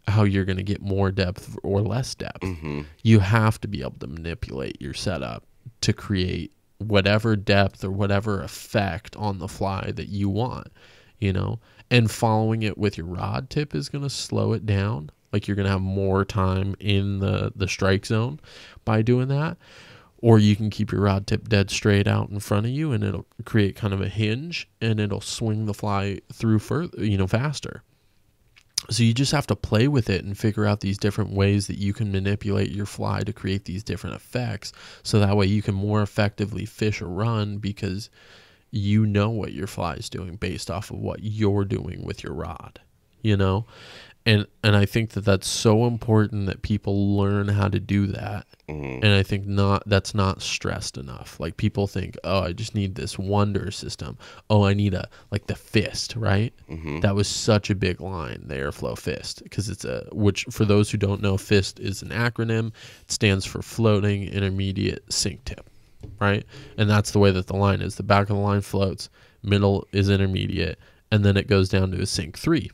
how you're going to get more depth or less depth. Mm-hmm. You have to be able to manipulate your setup to create whatever depth or whatever effect on the fly that you want, you know. And following it with your rod tip is going to slow it down. Like you're going to have more time in the the strike zone by doing that. Or you can keep your rod tip dead straight out in front of you and it'll create kind of a hinge and it'll swing the fly through further, you know, faster. So you just have to play with it and figure out these different ways that you can manipulate your fly to create these different effects. So that way you can more effectively fish a run because you know what your fly is doing based off of what you're doing with your rod, you know? And and I think that that's so important that people learn how to do that Mm-hmm. and I think not that's not stressed enough. Like people think, oh, I just need this wonder system. Oh, I need a like the fist, right? Mm-hmm. That was such a big line, the Airflo fist, because it's a which for those who don't know, fist is an acronym. It stands for floating intermediate sink tip, right? And that's the way that the line is. The back of the line floats, middle is intermediate, and then it goes down to a sink three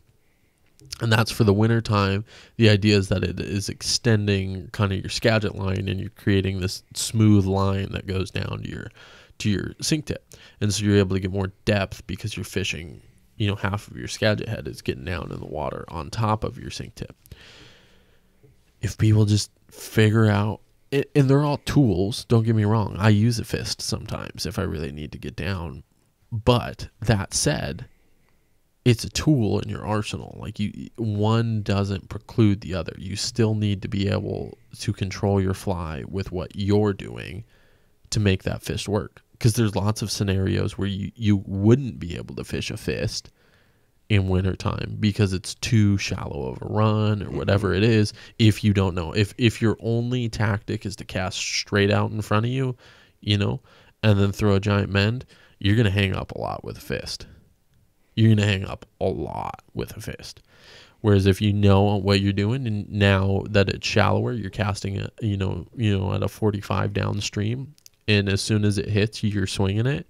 and that's for the winter time. The idea is that it is extending kind of your skagit line and you're creating this smooth line that goes down to your to your sink tip. And so you're able to get more depth because you're fishing you know half of your skagit head is getting down in the water on top of your sink tip. If people just figure out and they're all tools don't get me wrong i use a fist sometimes if i really need to get down. But that said it's a tool in your arsenal. Like you, one doesn't preclude the other. You still need to be able to control your fly with what you're doing to make that fist work. Because there's lots of scenarios where you, you wouldn't be able to fish a fist in wintertime because it's too shallow of a run or whatever mm-hmm. it is if you don't know if if your only tactic is to cast straight out in front of you you know and then throw a giant mend you're going to hang up a lot with a fist you're going to hang up a lot with a fist. Whereas if you know what you're doing, and now that it's shallower, you're casting it, you know, you know, at a 45 downstream, and as soon as it hits, you're swinging it.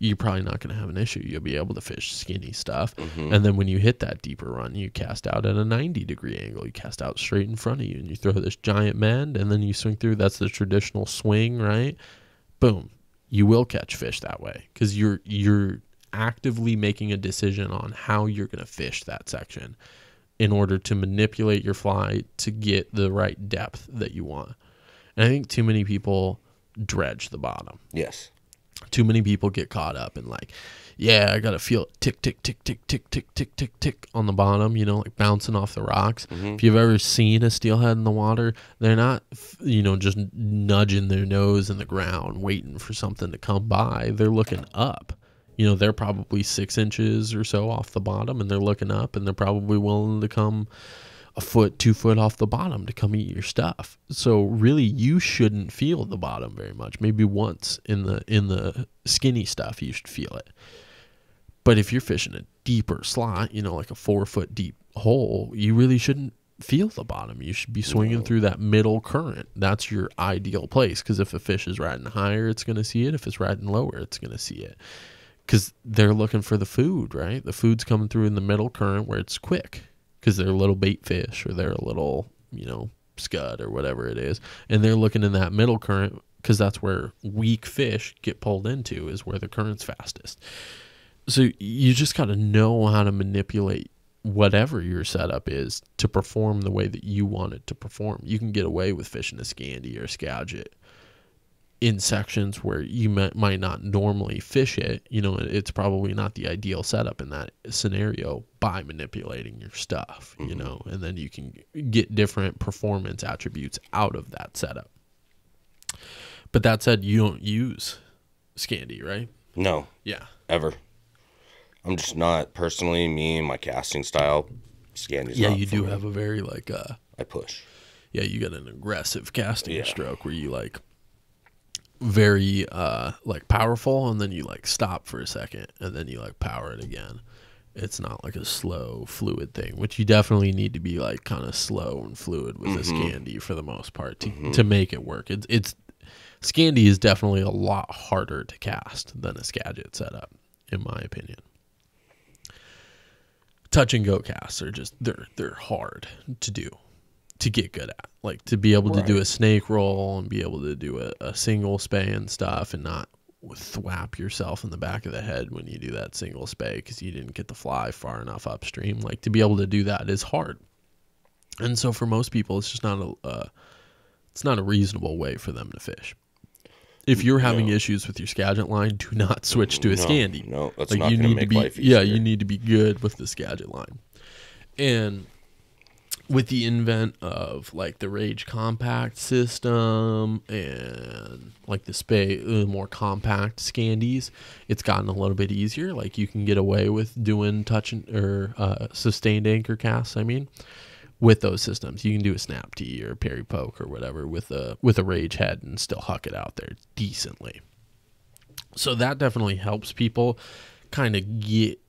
You're probably not going to have an issue. You'll be able to fish skinny stuff, Mm-hmm. and then when you hit that deeper run, you cast out at a 90 degree angle. You cast out straight in front of you, and you throw this giant mend, and then you swing through. That's the traditional swing, right? Boom, you will catch fish that way because you're you're actively making a decision on how you're going to fish that section in order to manipulate your fly to get the right depth that you want. And I think too many people dredge the bottom. Yes. Too many people get caught up in like, yeah, I got to feel it tick, tick, tick, tick, tick, tick, tick, tick, tick on the bottom, you know, like bouncing off the rocks. Mm-hmm. If you've ever seen a steelhead in the water, they're not, you know, just nudging their nose in the ground, waiting for something to come by. They're looking up you know they're probably six inches or so off the bottom and they're looking up and they're probably willing to come a foot two foot off the bottom to come eat your stuff. So really you shouldn't feel the bottom very much. Maybe once in the in the skinny stuff you should feel it. But if you're fishing a deeper slot you know like a four foot deep hole you really shouldn't feel the bottom. You should be swinging through that middle current. That's your ideal place because if a fish is riding higher it's going to see it. If it's riding lower it's going to see it because they're looking for the food, right? The food's coming through in the middle current where it's quick because they're little bait fish or they're a little, you know, scud or whatever it is. And they're looking in that middle current because that's where weak fish get pulled into, is where the current's fastest. So you just got to know how to manipulate whatever your setup is to perform the way that you want it to perform. You can get away with fishing a Scandi or a Skagit in sections where you might, might not normally fish it, you know, it's probably not the ideal setup in that scenario by manipulating your stuff, you know, and then you can get different performance attributes out of that setup. But that said, you don't use Scandi, right? No, Yeah. ever. I'm just not personally me and my casting style. Scandi's Yeah, not you do me. have a very like uh I push. yeah, you got an aggressive casting Yeah. stroke where you like very uh like powerful and then you like stop for a second and then you like power it again. It's not like a slow fluid thing, which you definitely need to be like kind of slow and fluid with a Scandi for the most part to, to make it work. It's it's Scandi is definitely a lot harder to cast than a Skagit setup, in my opinion. Touch and go casts are just they're they're hard to do to get good at. Like to be able to do a snake roll and be able to do a, a single spey and stuff and not thwap yourself in the back of the head when you do that single spey because you didn't get the fly far enough upstream. Like to be able to do that is hard. And so for most people, it's just not a uh, it's not a reasonable way for them to fish. If you're having issues with your Skagit line, do not switch to a No, Scandi no, that's like not you gonna need make to be life yeah you need to be good with the Skagit line and with the invent of like the rage compact system and like the spey uh, more compact scandies it's gotten a little bit easier. Like you can get away with doing touch and, or uh, sustained anchor casts i mean with those systems. You can do a snap tee or a perry poke or whatever with a with a rage head and still huck it out there decently. So that definitely helps people kind of get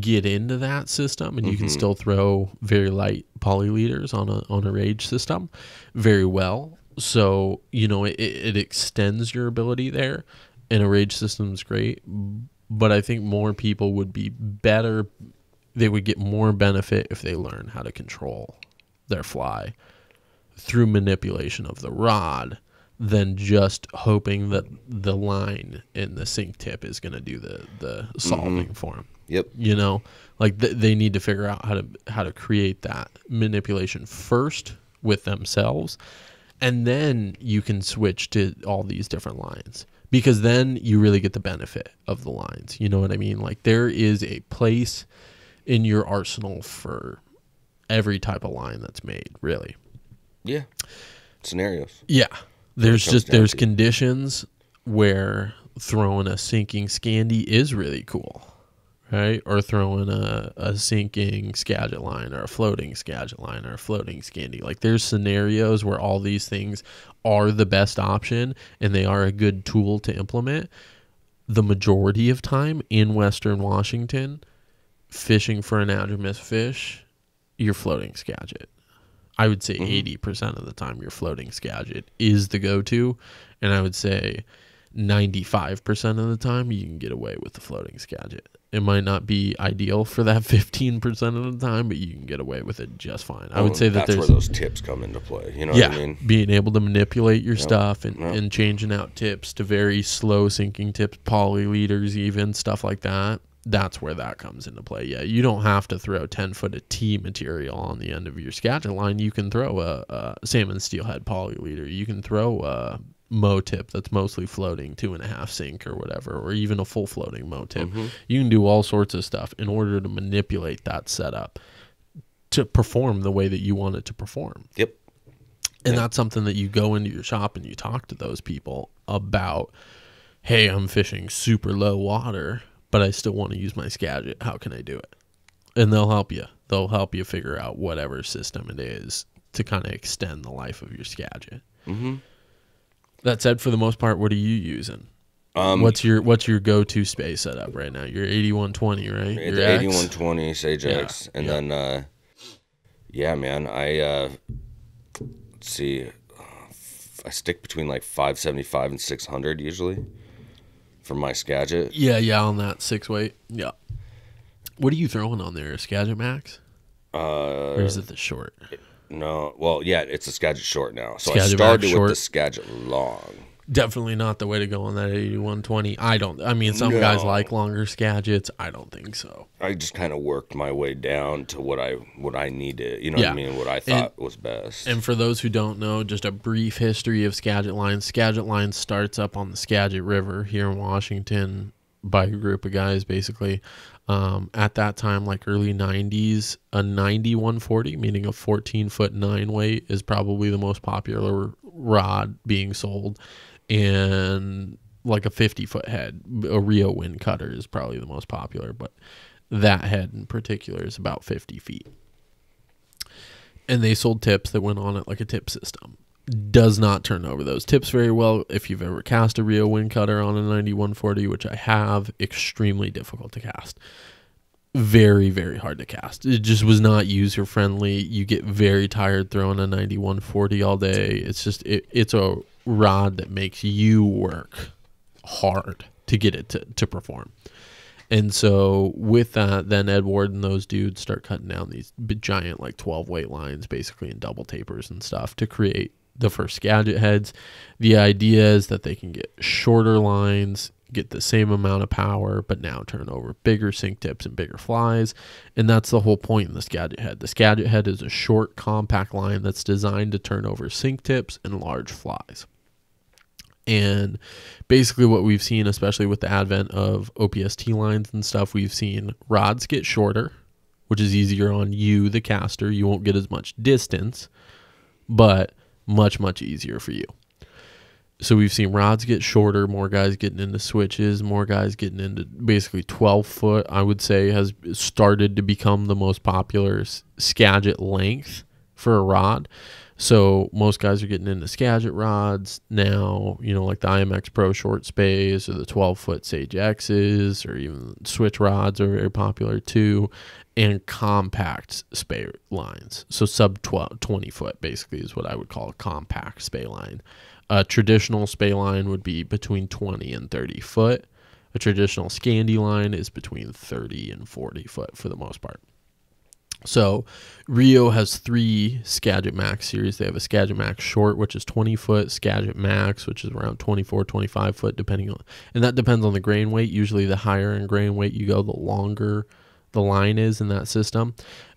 get into that system and you can mm-hmm. still throw very light poly leaders on a on a rage system very well. So you know it, it extends your ability there and a rage system is great but i think more people would be better they would get more benefit if they learn how to control their fly through manipulation of the rod than just hoping that the line in the sink tip is going to do the the mm-hmm. solving for them. Yep. You know, like th- they need to figure out how to how to create that manipulation first with themselves, and then you can switch to all these different lines because then you really get the benefit of the lines. You know what I mean? Like there is a place in your arsenal for every type of line that's made, really. Yeah. Scenarios. Yeah. There's just there's conditions where throwing a sinking Scandi is really cool. Right? Or throwing a, a sinking Skagit line or a floating Skagit line or a floating Scandi. Like there's scenarios where all these things are the best option and they are a good tool to implement. The majority of time in Western Washington, fishing for anadromous fish, you're floating Skagit. I would say Mm-hmm. 80 percent of the time your floating Skagit is the go-to, and I would say 95 percent of the time you can get away with the floating Skagit. It might not be ideal for that 15 percent of the time, but you can get away with it just fine. I would Oh, say that that's where those tips come into play. You know yeah, what I mean? being able to manipulate your stuff and, yeah. and changing out tips to very slow sinking tips, poly leaders, even stuff like that. That's where that comes into play. Yeah, you don't have to throw 10 foot of T material on the end of your Skagit line. You can throw a, a salmon steelhead poly leader. You can throw a MOW tip that's mostly floating, two and a half sink or whatever, or even a full floating MOW tip. You can do all sorts of stuff in order to manipulate that setup to perform the way that you want it to perform. Yep. And that's something that you go into your shop and you talk to those people about. Hey, I'm fishing super low water, but I still want to use my Skagit. How can I do it? And they'll help you. They'll help you figure out whatever system it is to kind of extend the life of your Skagit. Mm-hmm. That said, for the most part, what are you using? Um, what's your what's your go to spey setup right now? You're 8120, right? It's Your X? 8120 Sage Yeah, X. And yeah. then, uh, yeah, man, I, uh, let's see, I stick between like 575 and 600 usually for my Skagit. Yeah, yeah, on that six weight. Yeah. What are you throwing on there? Skagit Max? Uh, Or is it the short? No, well, yeah, it's a Skagit short now. So I Skagit Max started with the Skagit long. definitely not the way to go on that 8120. I don't. I mean, some guys like longer skagits. I don't think so. I just kind of worked my way down to what I what I needed. You know what I mean? What I thought was best. And for those who don't know, just a brief history of Skagit Line. Skagit Line starts up on the Skagit River here in Washington by a group of guys, basically. Um, at that time, like early 90s, a 9140, meaning a 14 foot nine weight, is probably the most popular rod being sold. And like a 50 foot head, a Rio WindCutter is probably the most popular, but that head in particular is about 50 feet and they sold tips that went on it like a tip system. Does not turn over those tips very well. If you've ever cast a Rio WindCutter on a 9140, which I have, extremely difficult to cast. Very, very hard to cast. It just was not user friendly. You get very tired throwing a 9140 all day. It's just, it, it's a rod that makes you work hard to get it to, to perform. And so with that, then Ed Ward and those dudes start cutting down these giant like 12 weight lines, basically in double tapers and stuff to create the first Skagit heads. The idea is that they can get shorter lines, get the same amount of power, but now turn over bigger sink tips and bigger flies. And that's the whole point in the Skagit head. The Skagit head is a short, compact line that's designed to turn over sink tips and large flies. And basically, what we've seen, especially with the advent of OPST lines and stuff, we've seen rods get shorter, which is easier on you, the caster. You won't get as much distance, but much, much easier for you. So we've seen rods get shorter, more guys getting into switches, more guys getting into basically 12 foot, I would say, has started to become the most popular s- Skagit length for a rod. So most guys are getting into Skagit rods now, you know, like the IMX Pro short space or the 12 foot Sage X's or even switch rods are very popular too, and compact spey lines. So sub 12, 20 foot basically is what I would call a compact spey line. A traditional spey line would be between 20 and 30 foot. A traditional Scandi line is between 30 and 40 foot for the most part. So Rio has three Skagit Max series. They have a Skagit Max short, which is 20 foot, Skagit Max, which is around 24, 25 foot, depending on, and that depends on the grain weight. Usually, the higher in grain weight you go, the longer the line is in that system.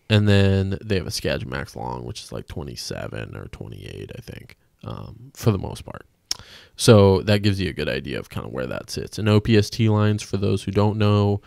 And then they have a Skagit Max long, which is like 27 or 28, I think, um, for the most part. So that gives you a good idea of kind of where that sits. And OPST lines, for those who don't know,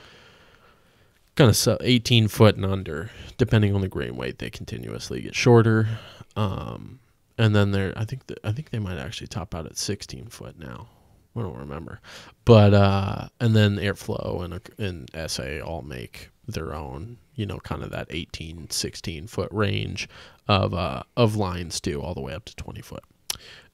kind of 18 foot and under, depending on the grain weight, they continuously get shorter. Um, and then they're, I think, the, I think they might actually top out at 16 foot now. I don't remember, but uh, and then Airflo and and SA all make their own, you know, kind of that 18, 16 foot range of uh, of lines too, all the way up to 20 foot.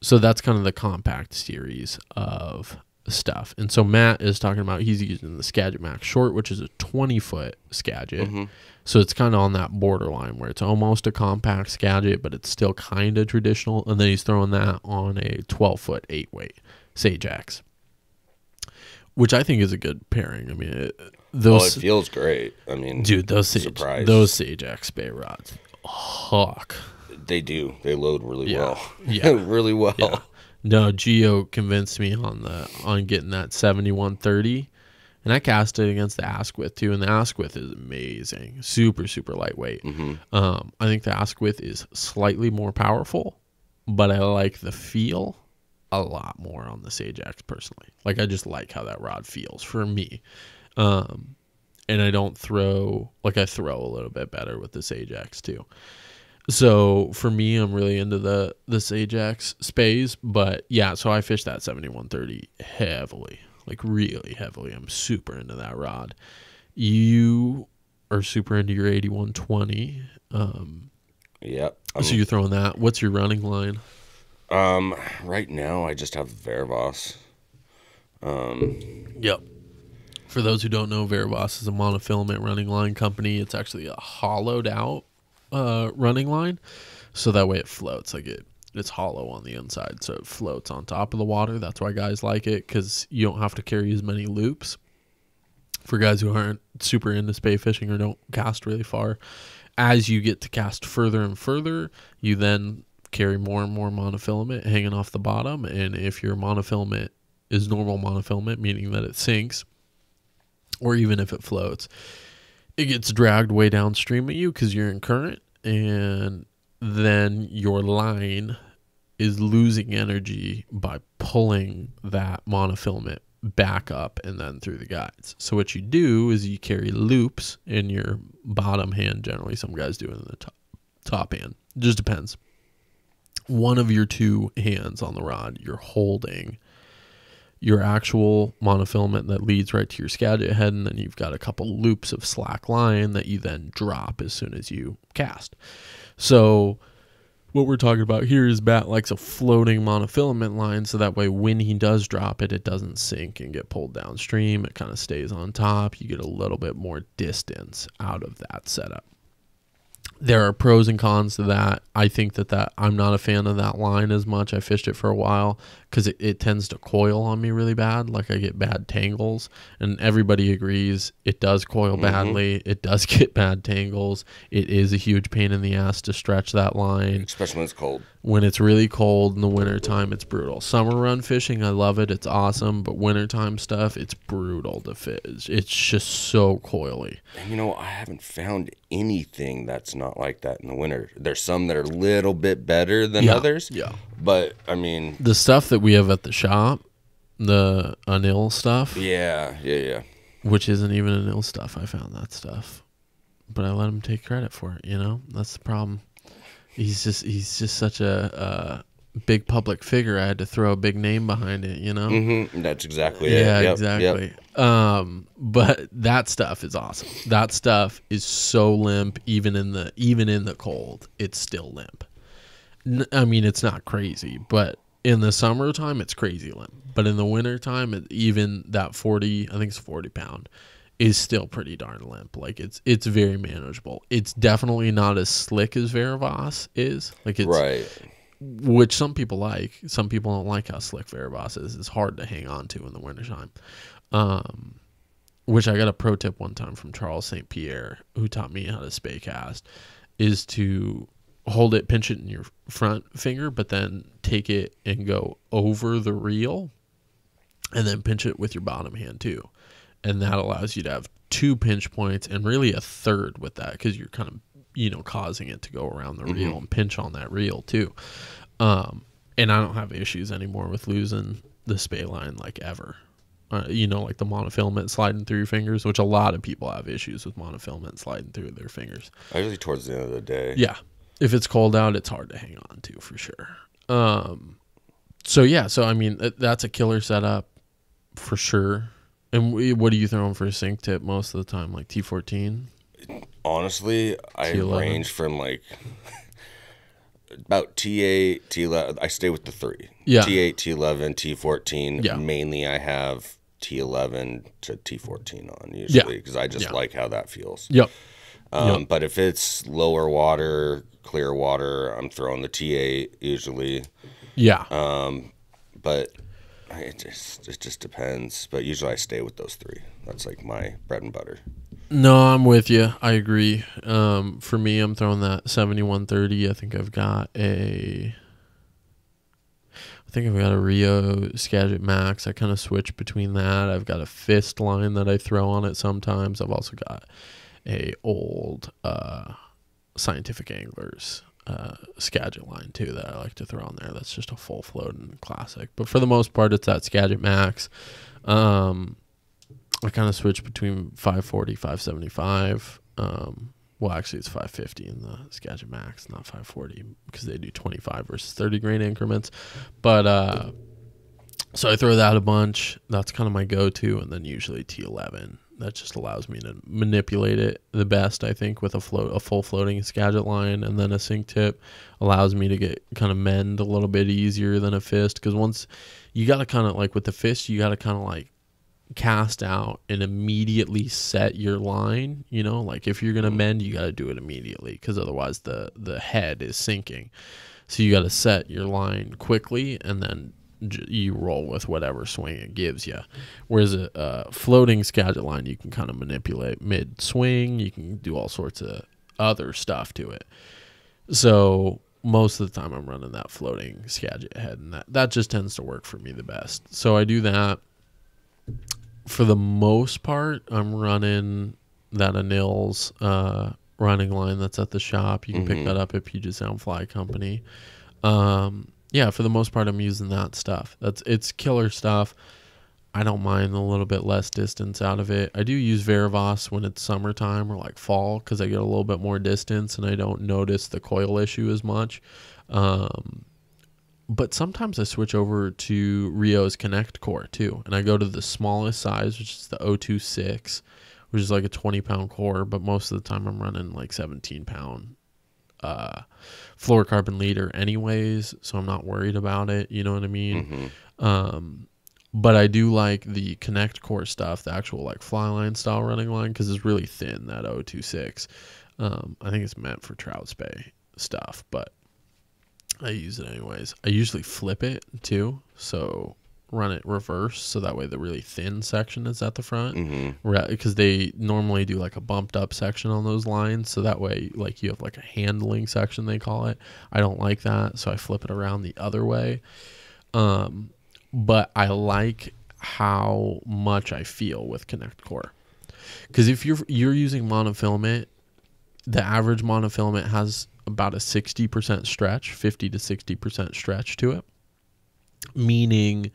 So that's kind of the compact series of stuff. And so Matt is talking about he's using the Skagit Max short, which is a 20 foot Skagit. Mm-hmm. So it's kind of on that borderline where it's almost a compact Skagit, but it's still kind of traditional. And then he's throwing that on a 12 foot eight weight Sage X, which I think is a good pairing. I mean, it, Oh, those it feels great. I mean, dude, those Sage, surprised. those Sage X bay rods, hawk. they do. They load really Yeah. well. Yeah. really well. Yeah. No, Geo convinced me on the on getting that seventy one thirty, and I cast it against the Asquith too. And the Asquith is amazing, super super lightweight. hmm Um, I think the Asquith is slightly more powerful, but I like the feel a lot more on the Sage X personally. Like I just like how that rod feels for me. Um, and I don't throw like I throw a little bit better with the Sage X too. So for me, I'm really into the the Sage X space, but yeah, so I fish that 7130 heavily, like really heavily. I'm super into that rod. You are super into your 8120. Um, Yep. I'm- so you're throwing that. What's your running line? Um, right now I just have Varivas. Um, Yep. For those who don't know, Varivas is a monofilament running line company. It's actually a hollowed out uh, running line, so that way it floats. Like it, it's hollow on the inside, so it floats on top of the water. That's why guys like it because you don't have to carry as many loops. For guys who aren't super into spey fishing or don't cast really far, as you get to cast further and further, you then carry more and more monofilament hanging off the bottom. And if your monofilament is normal monofilament, meaning that it sinks, or even if it floats, it gets dragged way downstream at you because you're in current, and then your line is losing energy by pulling that monofilament back up and then through the guides. So what you do is you carry loops in your bottom hand generally. Some guys do it in the top top hand. It just depends. One of your two hands on the rod, you're holding your actual monofilament that leads right to your Skagit head, and then you've got a couple loops of slack line that you then drop as soon as you cast. So what we're talking about here is Matt likes a floating monofilament line, so that way when he does drop it, it doesn't sink and get pulled downstream. It kind of stays on top. You get a little bit more distance out of that setup there are pros and cons to that. I think that that I'm not a fan of that line as much. I fished it for a while because it, it tends to coil on me really bad. Like I get bad tangles, and everybody agrees it does coil mm-hmm. badly. It does get bad tangles. It is a huge pain in the ass to stretch that line, especially when it's cold. When it's really cold in the wintertime, it's brutal. Summer run fishing, I love it. It's awesome, but wintertime stuff, it's brutal to fish. It's just so coily. And you know, I haven't found anything that's not like that in the winter. There's some that are a little bit better than yeah, others. Yeah. But I mean, the stuff that we have at the shop, the anil stuff. Yeah, yeah, yeah. Which isn't even anil stuff. I found that stuff, but I let him take credit for it. You know, that's the problem. He's just he's just such a, a big public figure. I had to throw a big name behind it. You know. Mm-hmm. That's exactly it. Yeah, exactly. Yep. Um, but that stuff is awesome. That stuff is so limp, even in the even in the cold, it's still limp. I mean, it's not crazy, but in the summertime it's crazy limp but in the wintertime even that 40 i think it's 40 pound is still pretty darn limp like it's it's very manageable it's definitely not as slick as Varivas is like it's right which some people like some people don't like how slick Varivas is it's hard to hang on to in the wintertime um which i got a pro tip one time from charles st pierre who taught me how to spey cast is to hold it, pinch it in your front finger, but then take it and go over the reel and then pinch it with your bottom hand too. And that allows you to have two pinch points and really a third with that because you're kind of, you know, causing it to go around the mm-hmm. reel and pinch on that reel too. Um, and I don't have issues anymore with losing the spey line like ever. Uh, you know, like the monofilament sliding through your fingers, which a lot of people have issues with monofilament sliding through their fingers. Usually towards the end of the day. Yeah, if it's cold out, it's hard to hang on to for sure. Um, so yeah, so I mean that's a killer setup for sure. And what are you throwing for a sink tip most of the time? Like T fourteen. Honestly, I T11? range from like about T eight, T eleven. I stay with the three. Yeah. T eight, T eleven, T fourteen. Yeah. Mainly, I have T eleven to T fourteen on usually because yeah. I just yeah. like how that feels. Yep. Um, yep. But if it's lower water, clear water, I'm throwing the T8 usually. Yeah. Um, but it just it just depends. But usually I stay with those three. That's like my bread and butter. No, I'm with you. I agree. Um, for me, I'm throwing that 7130. I think I've got a. I think I've got a Rio Skagit Max. I kind of switch between that. I've got a fist line that I throw on it sometimes. I've also got a old uh, scientific anglers uh, Skagit line too that I like to throw on there. That's just a full floating classic. But for the most part, it's that Skagit Max. Um, I kind of switch between 540, 575. Um, well, actually, it's 550 in the Skagit Max, not 540, because they do 25 versus 30 grain increments. But uh, so I throw that a bunch. That's kind of my go to. And then usually T11 that just allows me to manipulate it the best i think with a float a full floating skagit line and then a sink tip allows me to get kind of mend a little bit easier than a fist. Because once you got to kind of like with the fist you got to kind of like cast out and immediately set your line you know? Like if you're gonna mm-hmm. mend you got to do it immediately because otherwise the the head is sinking. So you got to set your line quickly and then you roll with whatever swing it gives you. Whereas a, a floating Skagit line, you can kind of manipulate mid swing. You can do all sorts of other stuff to it. So most of the time I'm running that floating Skagit head, and that that just tends to work for me the best. So I do that. For the most part, I'm running that Anil's uh, running line that's at the shop. You can pick Mhm. that up at Puget Sound Fly Company. Um, yeah, for the most part, I'm using that stuff. That's it's killer stuff. I don't mind a little bit less distance out of it. I do use Varivas when it's summertime or like fall because I get a little bit more distance and I don't notice the coil issue as much. Um, but sometimes I switch over to Rio's Connect Core too, and I go to the smallest size, which is the 026, which is like a 20 pound core. But most of the time, I'm running like 17 pound uh, fluorocarbon leader, anyways, so I'm not worried about it. You know what I mean? hmm Um, but I do like the Connect Core stuff, the actual like fly line style running line, because it's really thin that 026. Um, I think it's meant for trout spey stuff, but I use it anyways. I usually flip it too, so run it reverse, so that way the really thin section is at the front. Because they normally do like a bumped up section on those lines so that way like you have like a handling section they call it. I don't like that so i flip it around the other way. Um but i like how much i feel with connect core. Because if you're you're using monofilament the average monofilament has about a 60% stretch 50 to 60% stretch to it meaning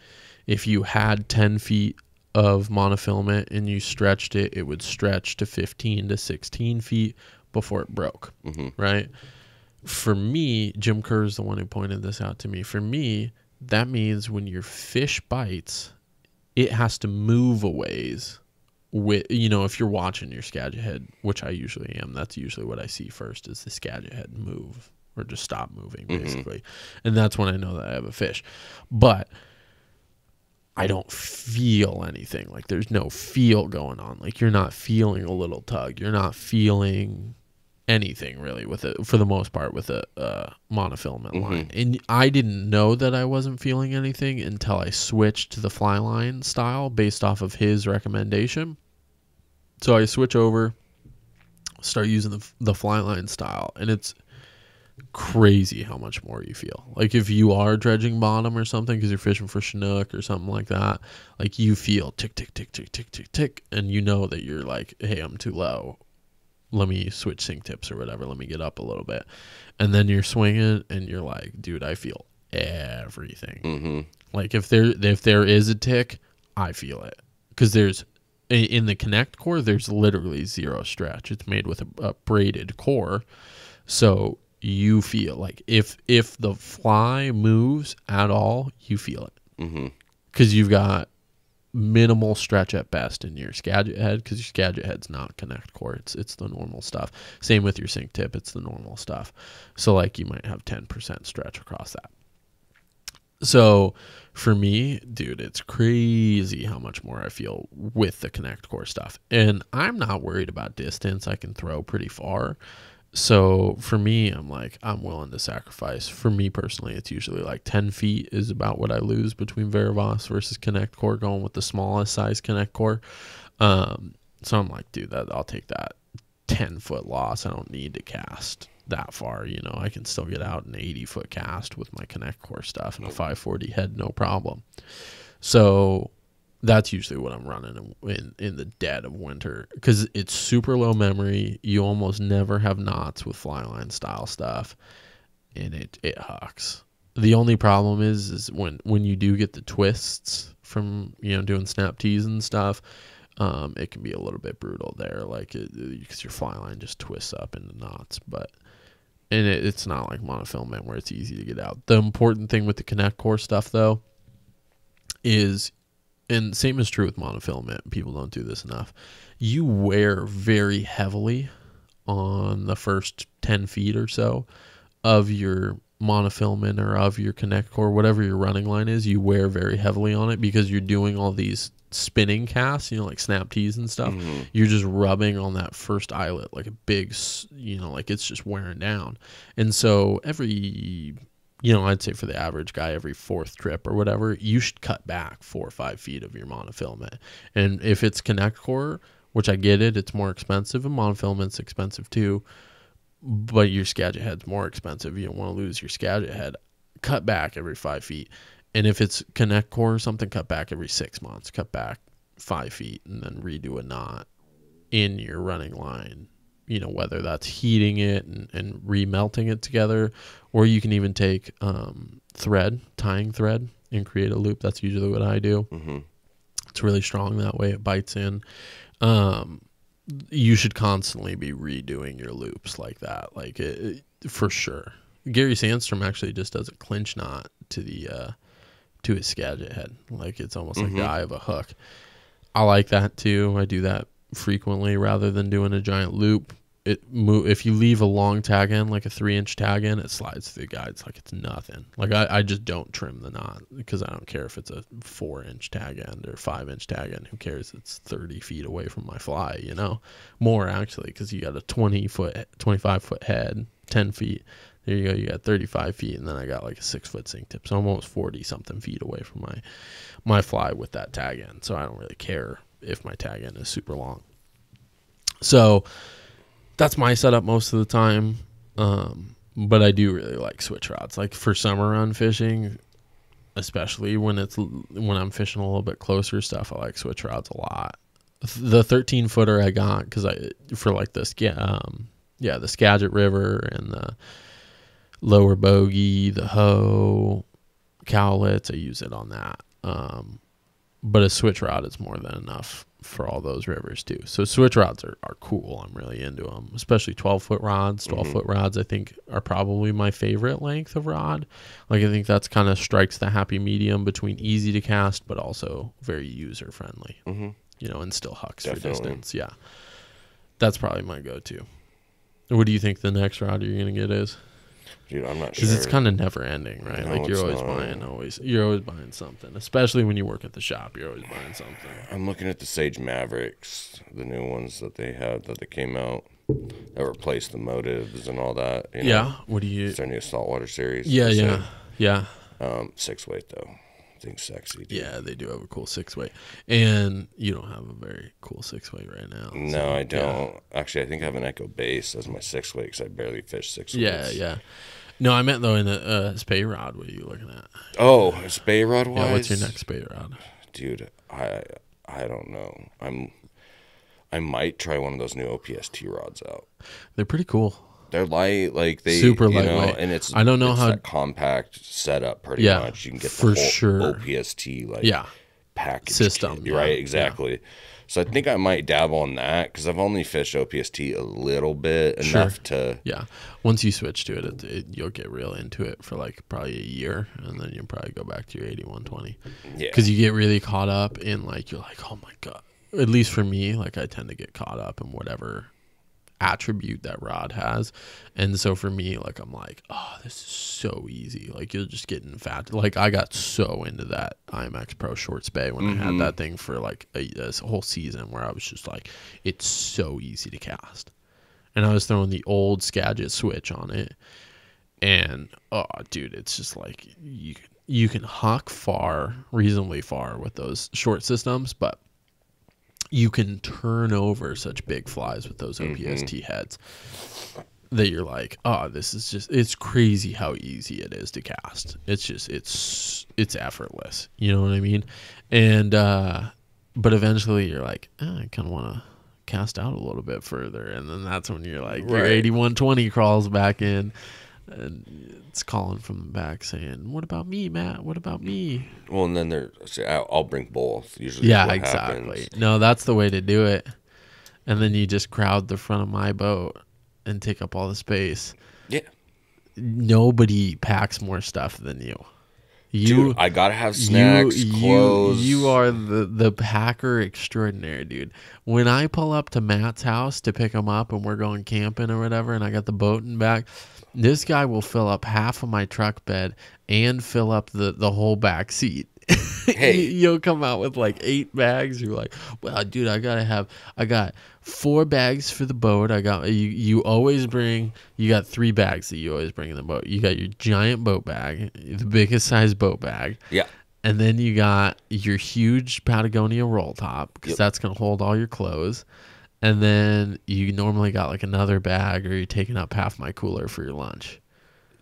if you had 10 feet of monofilament and you stretched it, it would stretch to 15 to 16 feet before it broke, hmm right? For me, Jim Kerr is the one who pointed this out to me. For me, that means when your fish bites, it has to move a ways. With you know, if you're watching your Skagit head, which I usually am, that's usually what I see first is the Skagit head move or just stop moving, Mhm. basically, and that's when I know that I have a fish. But I don't feel anything. Like there's no feel going on. Like you're not feeling a little tug. You're not feeling anything really with it for the most part with a uh, monofilament Mhm. line. And I didn't know that I wasn't feeling anything until I switched to the fly line style based off of his recommendation. So I switch over, start using the the fly line style, and it's crazy how much more you feel. Like if you are dredging bottom or something because you're fishing for chinook or something like that, like you feel tick tick tick tick tick tick tick, and you know that you're like, hey, I'm too low. Let me switch sink tips or whatever. Let me get up a little bit, and then you're swinging and you're like, dude, I feel everything. hmm Like if there if there is a tick, I feel it because there's in the connect core there's literally zero stretch. It's made with a, a braided core, so you feel like if if the fly moves at all, you feel it hmm because you've got minimal stretch at best in your Skagit head because your Skagit head's not connect core. It's it's the normal stuff. Same with your sink tip. It's the normal stuff. So like you might have ten percent stretch across that. So for me, dude, it's crazy how much more I feel with the connect core stuff. And I'm not worried about distance. I can throw pretty far. So for me, I'm like, I'm willing to sacrifice. For me personally, it's usually like 10 feet is about what I lose between Varivas versus Connect Core, going with the smallest size Connect Core. Um, so I'm like, dude, that I'll take that 10 foot loss. I don't need to cast that far. You know, I can still get out an 80 foot cast with my Connect Core stuff and a 540 head, no problem. So that's usually what I'm running in in, the dead of winter because it's super low memory. You almost never have knots with fly line style stuff, and it it hucks. The only problem is is when when you do get the twists from you know doing snap tees and stuff. Um, it can be a little bit brutal there, like because your fly line just twists up into knots. But and it, it's not like monofilament where it's easy to get out. The important thing with the connect core stuff though is and same is true with monofilament. People don't do this enough. You wear very heavily on the first 10 feet or so of your monofilament or of your connect core, whatever your running line is, you wear very heavily on it because you're doing all these spinning casts, you know, like snap tees and stuff. Mhm. You're just rubbing on that first eyelet like a big, you know, like it's just wearing down. And so every you know, I'd say for the average guy, every fourth trip or whatever, you should cut back four or five feet of your monofilament. And if it's Connect Core, which I get it, it's more expensive, and monofilament's expensive too. but your Skagit head's more expensive. You don't want to lose your Skagit head. Cut back every five feet, and if it's connect core or something, cut back every six months. Cut back five feet, and then redo a knot in your running line. You know whether that's heating it and, and remelting it together, or you can even take um, thread, tying thread, and create a loop. That's usually what I do. hmm It's really strong that way. It bites in. Um, you should constantly be redoing your loops like that, like it, it- for sure. Gary Sandstrom actually just does a clinch knot to the uh, to his Skagit head, like it's almost like the Mhm. eye of a hook. I like that too. I do that frequently rather than doing a giant loop. It move if you leave a long tag end, like a three inch tag end, it slides through the guides like it's nothing. Like I, I just don't trim the knot because I don't care if it's a four inch tag end or five inch tag end. Who cares? It's thirty feet away from my fly, you know, more actually because you got a twenty foot, twenty five foot head, ten feet. There you go. You got thirty five feet, and then I got like a six foot sink tip, so I'm almost forty something feet away from my my fly with that tag end. So I don't really care if my tag end is super long. So that's my setup most of the time. Um, but I do really like switch rods. Like for summer run fishing, especially when it's when I'm fishing a little bit closer stuff, I like switch rods a lot. The 13 footer I got because I for like this yeah um yeah the Skagit River and the lower bogey, the Hoh, Cowlitz. I use it on that. Um, but a switch rod is more than enough for all those rivers too. So switch rods are, are cool. I'm really into them, especially 12 foot rods. 12 Mhm. foot rods, I think, are probably my favorite length of rod. Like I think that's kind of strikes the happy medium between easy to cast, but also very user friendly. hmm You know, and still hucks for distance. Yeah, that's probably my go-to. What do you think the next rod you're gonna get is? Dude, I'm not sure. Because it's kind of never ending, right? No, like you're always not. buying, always you're always buying something. Especially when you work at the shop, you're always buying something. I'm looking at the Sage Mavericks, the new ones that they had that they came out that replaced the motives and all that. You know? Yeah. What do you? It's their new saltwater series. Yeah, yeah, yeah. Um, six weight though. Think sexy. Dude. yeah. They do have a cool six way, and you don't have a very cool six way right now. so, No, I don't. Actually, I think I have an Echo Base as my six way because I barely fish six Yeah, weights. yeah. No, I meant though in the uh, spey rod. What are you looking at? Oh, spey rod wise. Yeah, what's your next spey rod? Dude, I I don't know. I'm I might try one of those new OPST rods out. They're pretty cool. They're light, like they Super you know, and it's I don't know it's how- compact setup pretty Yeah, much. You can get for the whole sure. OPST like Yeah, package System, kit, yeah, right? yeah. Exactly. So I think I might dabble in that because I've only fished OPST a little bit Sure. enough to. yeah. Once you switch to it, it, it, you'll get real into it for like probably a year, and then you'll probably go back to your eighty-one twenty. Yeah. because you get really caught up in like you're like oh my god at least for me like i tend to get caught up in whatever attribute that rod has. And so for me like i'm like oh this is so easy. Like you're just getting fat. Like i got so into that IMAX pro short spey when i had Mhm. that thing for like a, a whole season where i was just like it's so easy to cast. And i was throwing the old skagit switch on it. And oh dude it's just like you you can huck far reasonably far with those short systems but you can turn over such big flies with those opst heads that you're like oh this is just it's crazy how easy it is to cast. It's just it's it's effortless. You know what i mean? And uh but eventually you're like eh, i kind of want to cast out a little bit further. And then that's when you're like your Right. 8120 crawls back in and it's calling from the back saying what about me matt what about me Well, and then there, see, I'll, I'll bring both. Usually, yeah exactly happens. no that's the way to do it and then you just crowd the front of my boat and take up all the space Yeah, nobody packs more stuff than you you dude, I gotta have snacks, you, clothes. You, you are the, the packer extraordinaire, dude. When I pull up to Matt's house to pick him up and we're going camping or whatever, and I got the boat in back, this guy will fill up half of my truck bed and fill up the, the whole back seat. Hey. You'll come out with like eight bags. You're like, well, dude, I gotta have, I got four bags for the boat. I got you. You always bring. You got three bags that you always bring in the boat. You got your giant boat bag, the biggest size boat bag, Yeah, and then you got your huge Patagonia roll top because Yep. that's gonna hold all your clothes. And then you normally got like another bag, or you're taking up half my cooler for your lunch.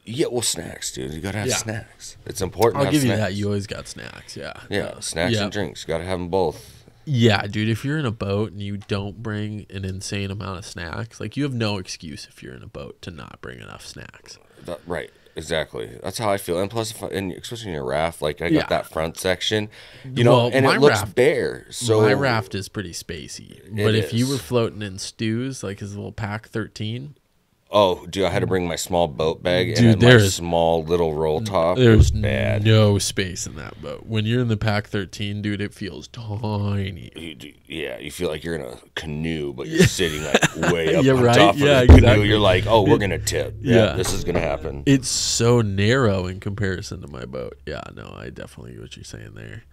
Yeah, well, snacks, dude. You gotta have Yeah. snacks. It's important. I'll give you that. You always got snacks. Yeah. Yeah, snacks and drinks. Gotta have them both. Yeah, dude, if you're in a boat and you don't bring an insane amount of snacks, like you have no excuse if you're in a boat to not bring enough snacks. That, right. Exactly. That's how I feel. And plus, if I, and especially in your raft, like I got Yeah. that front section, you know, Well, and it looks raft- bare. So My raft is pretty spacey. But if you were floating in stews, like his little pack 13, Oh, dude, I had to bring my small boat bag Dude, and my there's- small little roll top. It was there's bad. no space in that boat. When you're in the pack 13, dude, it feels tiny. You yeah, you feel like you're in a canoe, but you're sitting like way up Yeah, on right? top of Yeah, the canoe. You're like, oh, we're gonna tip. Yeah, Yeah. this is gonna happen. It's so narrow in comparison to my boat. Yeah, no, I definitely get what you're saying there.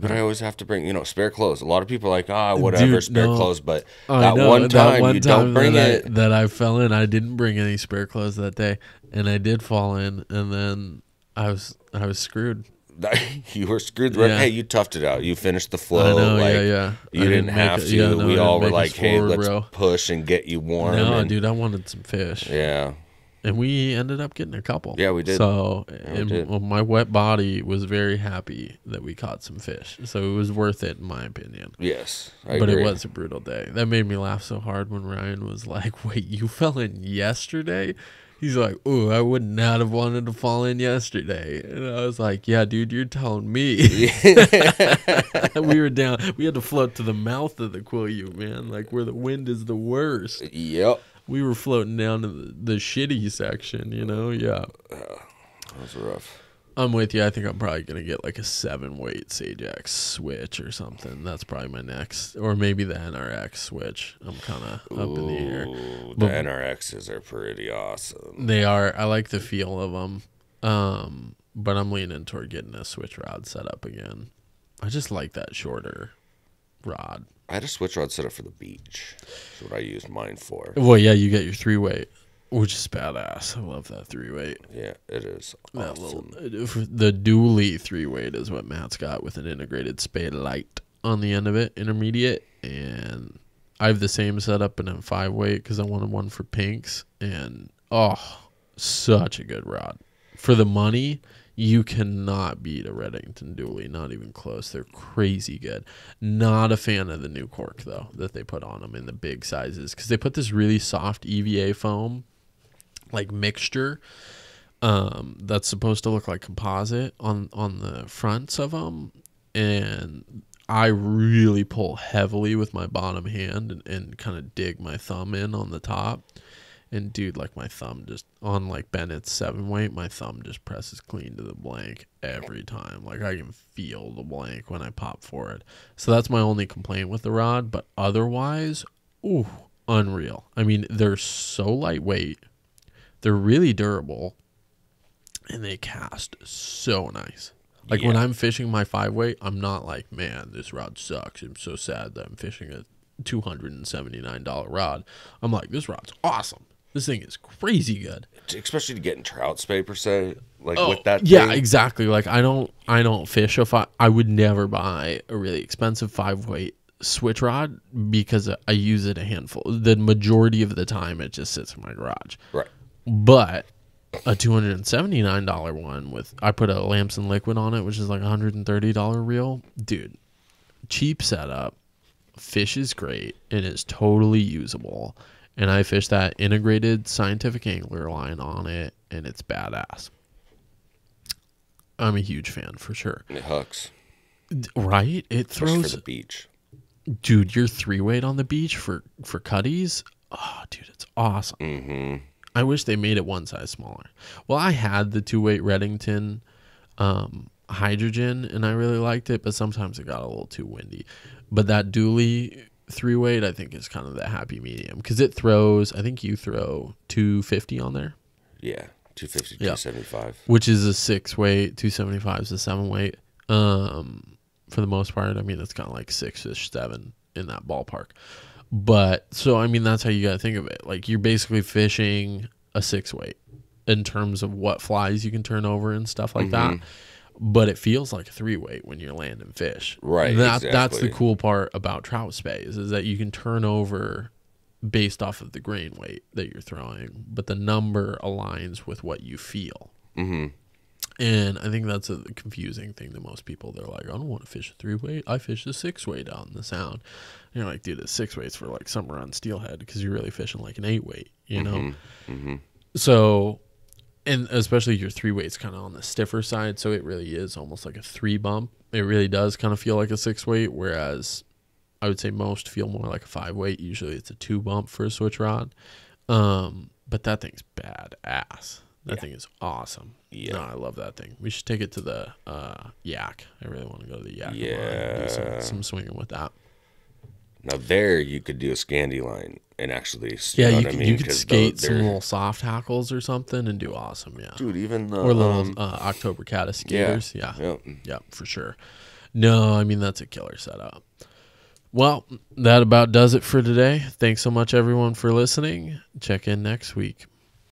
But I always have to bring, you know, spare clothes. A lot of people are like, ah, whatever, Dude, spare no. clothes. But I that know, one that time, one you don't bring that it. I, that I fell in. I didn't bring any spare clothes that day, and I did fall in, and then I was I was screwed. you were screwed. Yeah. Hey, you toughed it out. You finished the flow. Know, like, yeah, yeah. You didn't make have it- to. yeah, no, we all were like, hey, forward, let's bro. push and get you warm. No, and- dude, I wanted some fish, Yeah. And we ended up getting a couple. Yeah, we did. So, we and did. my wet body was very happy that we caught some fish. So it was worth it, in my opinion. Yes. I but agree. it was a brutal day. That made me laugh so hard when Ryan was like, "Wait, you fell in yesterday?" He's like, "Ooh, I would not have wanted to fall in yesterday." And I was like, "Yeah, dude, you're telling me." we were down. We had to float to the mouth of the Quileute, man, like where the wind is the worst. Yep. We were floating down to the, the shitty section, you know. Yeah, That was rough. I'm with you. I think I'm probably gonna get like a seven weight Sage X switch or something. That's probably my next, or maybe the NRX switch. I'm kind of up in the air. Ooh, the NRXs are pretty awesome. They are. I like the feel of them. Um, but I'm leaning toward getting a switch rod set up again. I just like that shorter rod. I had a switch rod set up for the beach. That's what I used mine for. Well, yeah, you get your three weight, which is badass. I love that three weight. Yeah, it is That awesome. little the dually three weight is what Matt's got with an integrated Spey Lite on the end of it, intermediate, and I have the same setup in a five weight because I wanted one for pinks, and oh, such a good rod for the money. You cannot beat a Redington Dually, not even close. They're crazy good. Not a fan of the new cork though that they put on them in the big sizes because they put this really soft EVA foam like mixture um, that's supposed to look like composite on on the fronts of them, and I really pull heavily with my bottom hand and, and kind of dig my thumb in on the top. And dude, like my thumb just on like Bennett's seven weight, my thumb just presses clean to the blank every time. Like I can feel the blank when I pop for it. So that's my only complaint with the rod. But otherwise, ooh, unreal. I mean, they're so lightweight. They're really durable and they cast so nice. Like when I'm fishing my five weight, I'm not like, man, this rod sucks. I'm so sad that I'm fishing a two hundred and seventy nine dollar rod. I'm like, this rod's awesome. This thing is crazy good. Especially to get in trout spey per se, like Oh, with that. yeah, thing. exactly. Like I don't, I don't fish if I, I would never buy a really expensive five weight switch rod because I use it a handful. The majority of the time, it just sits in my garage. Right. But a two hundred and seventy nine dollar one with I put a Lamson liquid on it, which is like a hundred and thirty dollar reel. Dude, cheap setup. Fish is great and it's totally usable. And I fish that integrated scientific angler line on it, and it's badass. I'm a huge fan for sure. It hooks. Right? It throws for the beach. dude, your three weight on the beach for for cutties. Oh, dude, it's awesome. Mm-hmm. I wish they made it one size smaller. Well, I had the two weight Redington um, hydrogen, and I really liked it, but sometimes it got a little too windy. But that dually three weight, I think, is kind of the happy medium because it throws. I think you throw two fifty on there, Yeah. 250, Yeah. 275. which is a six weight. Two seventy five is a seven weight. Um, for the most part, I mean, it's kind of like six ish, seven in that ballpark. But so I mean, that's how you got to think of it. Like you're basically fishing a six weight in terms of what flies you can turn over and stuff like that. But it feels like a three weight when you're landing fish. Right, That that's the cool part about trout speys is that you can turn over based off of the grain weight that you're throwing, but the number aligns with what you feel. Mm-hmm. And I think that's a confusing thing to most people. They're like, I don't want to fish a three weight. I fish a six weight out in the sound. And you're like, dude, the six weight's for like somewhere on steelhead because you're really fishing like an eight weight, you know? Mm-hmm. So, and especially your three weight's kind of on the stiffer side. So it really is almost like a three bump. It really does kind of feel like a six weight. Whereas I would say most feel more like a five weight. Usually it's a two bump for a switch rod. Um, but that thing's badass. That Yeah. thing is awesome. Yeah. No, I love that thing. We should take it to the uh, Yak. I really want to go to the Yak. and Yeah. Do some, some swinging with that. Now there you could do a scandi line and actually, Yeah, know you, what I could, mean? you could 'Cause skate some little soft hackles or something and do awesome. Yeah. dude. Even the or little um, uh, October Caddis skaters. Yeah. yeah. yeah. for sure. No, I mean, that's a killer setup. Well, that about does it for today. Thanks so much, everyone, for listening. Check in next week.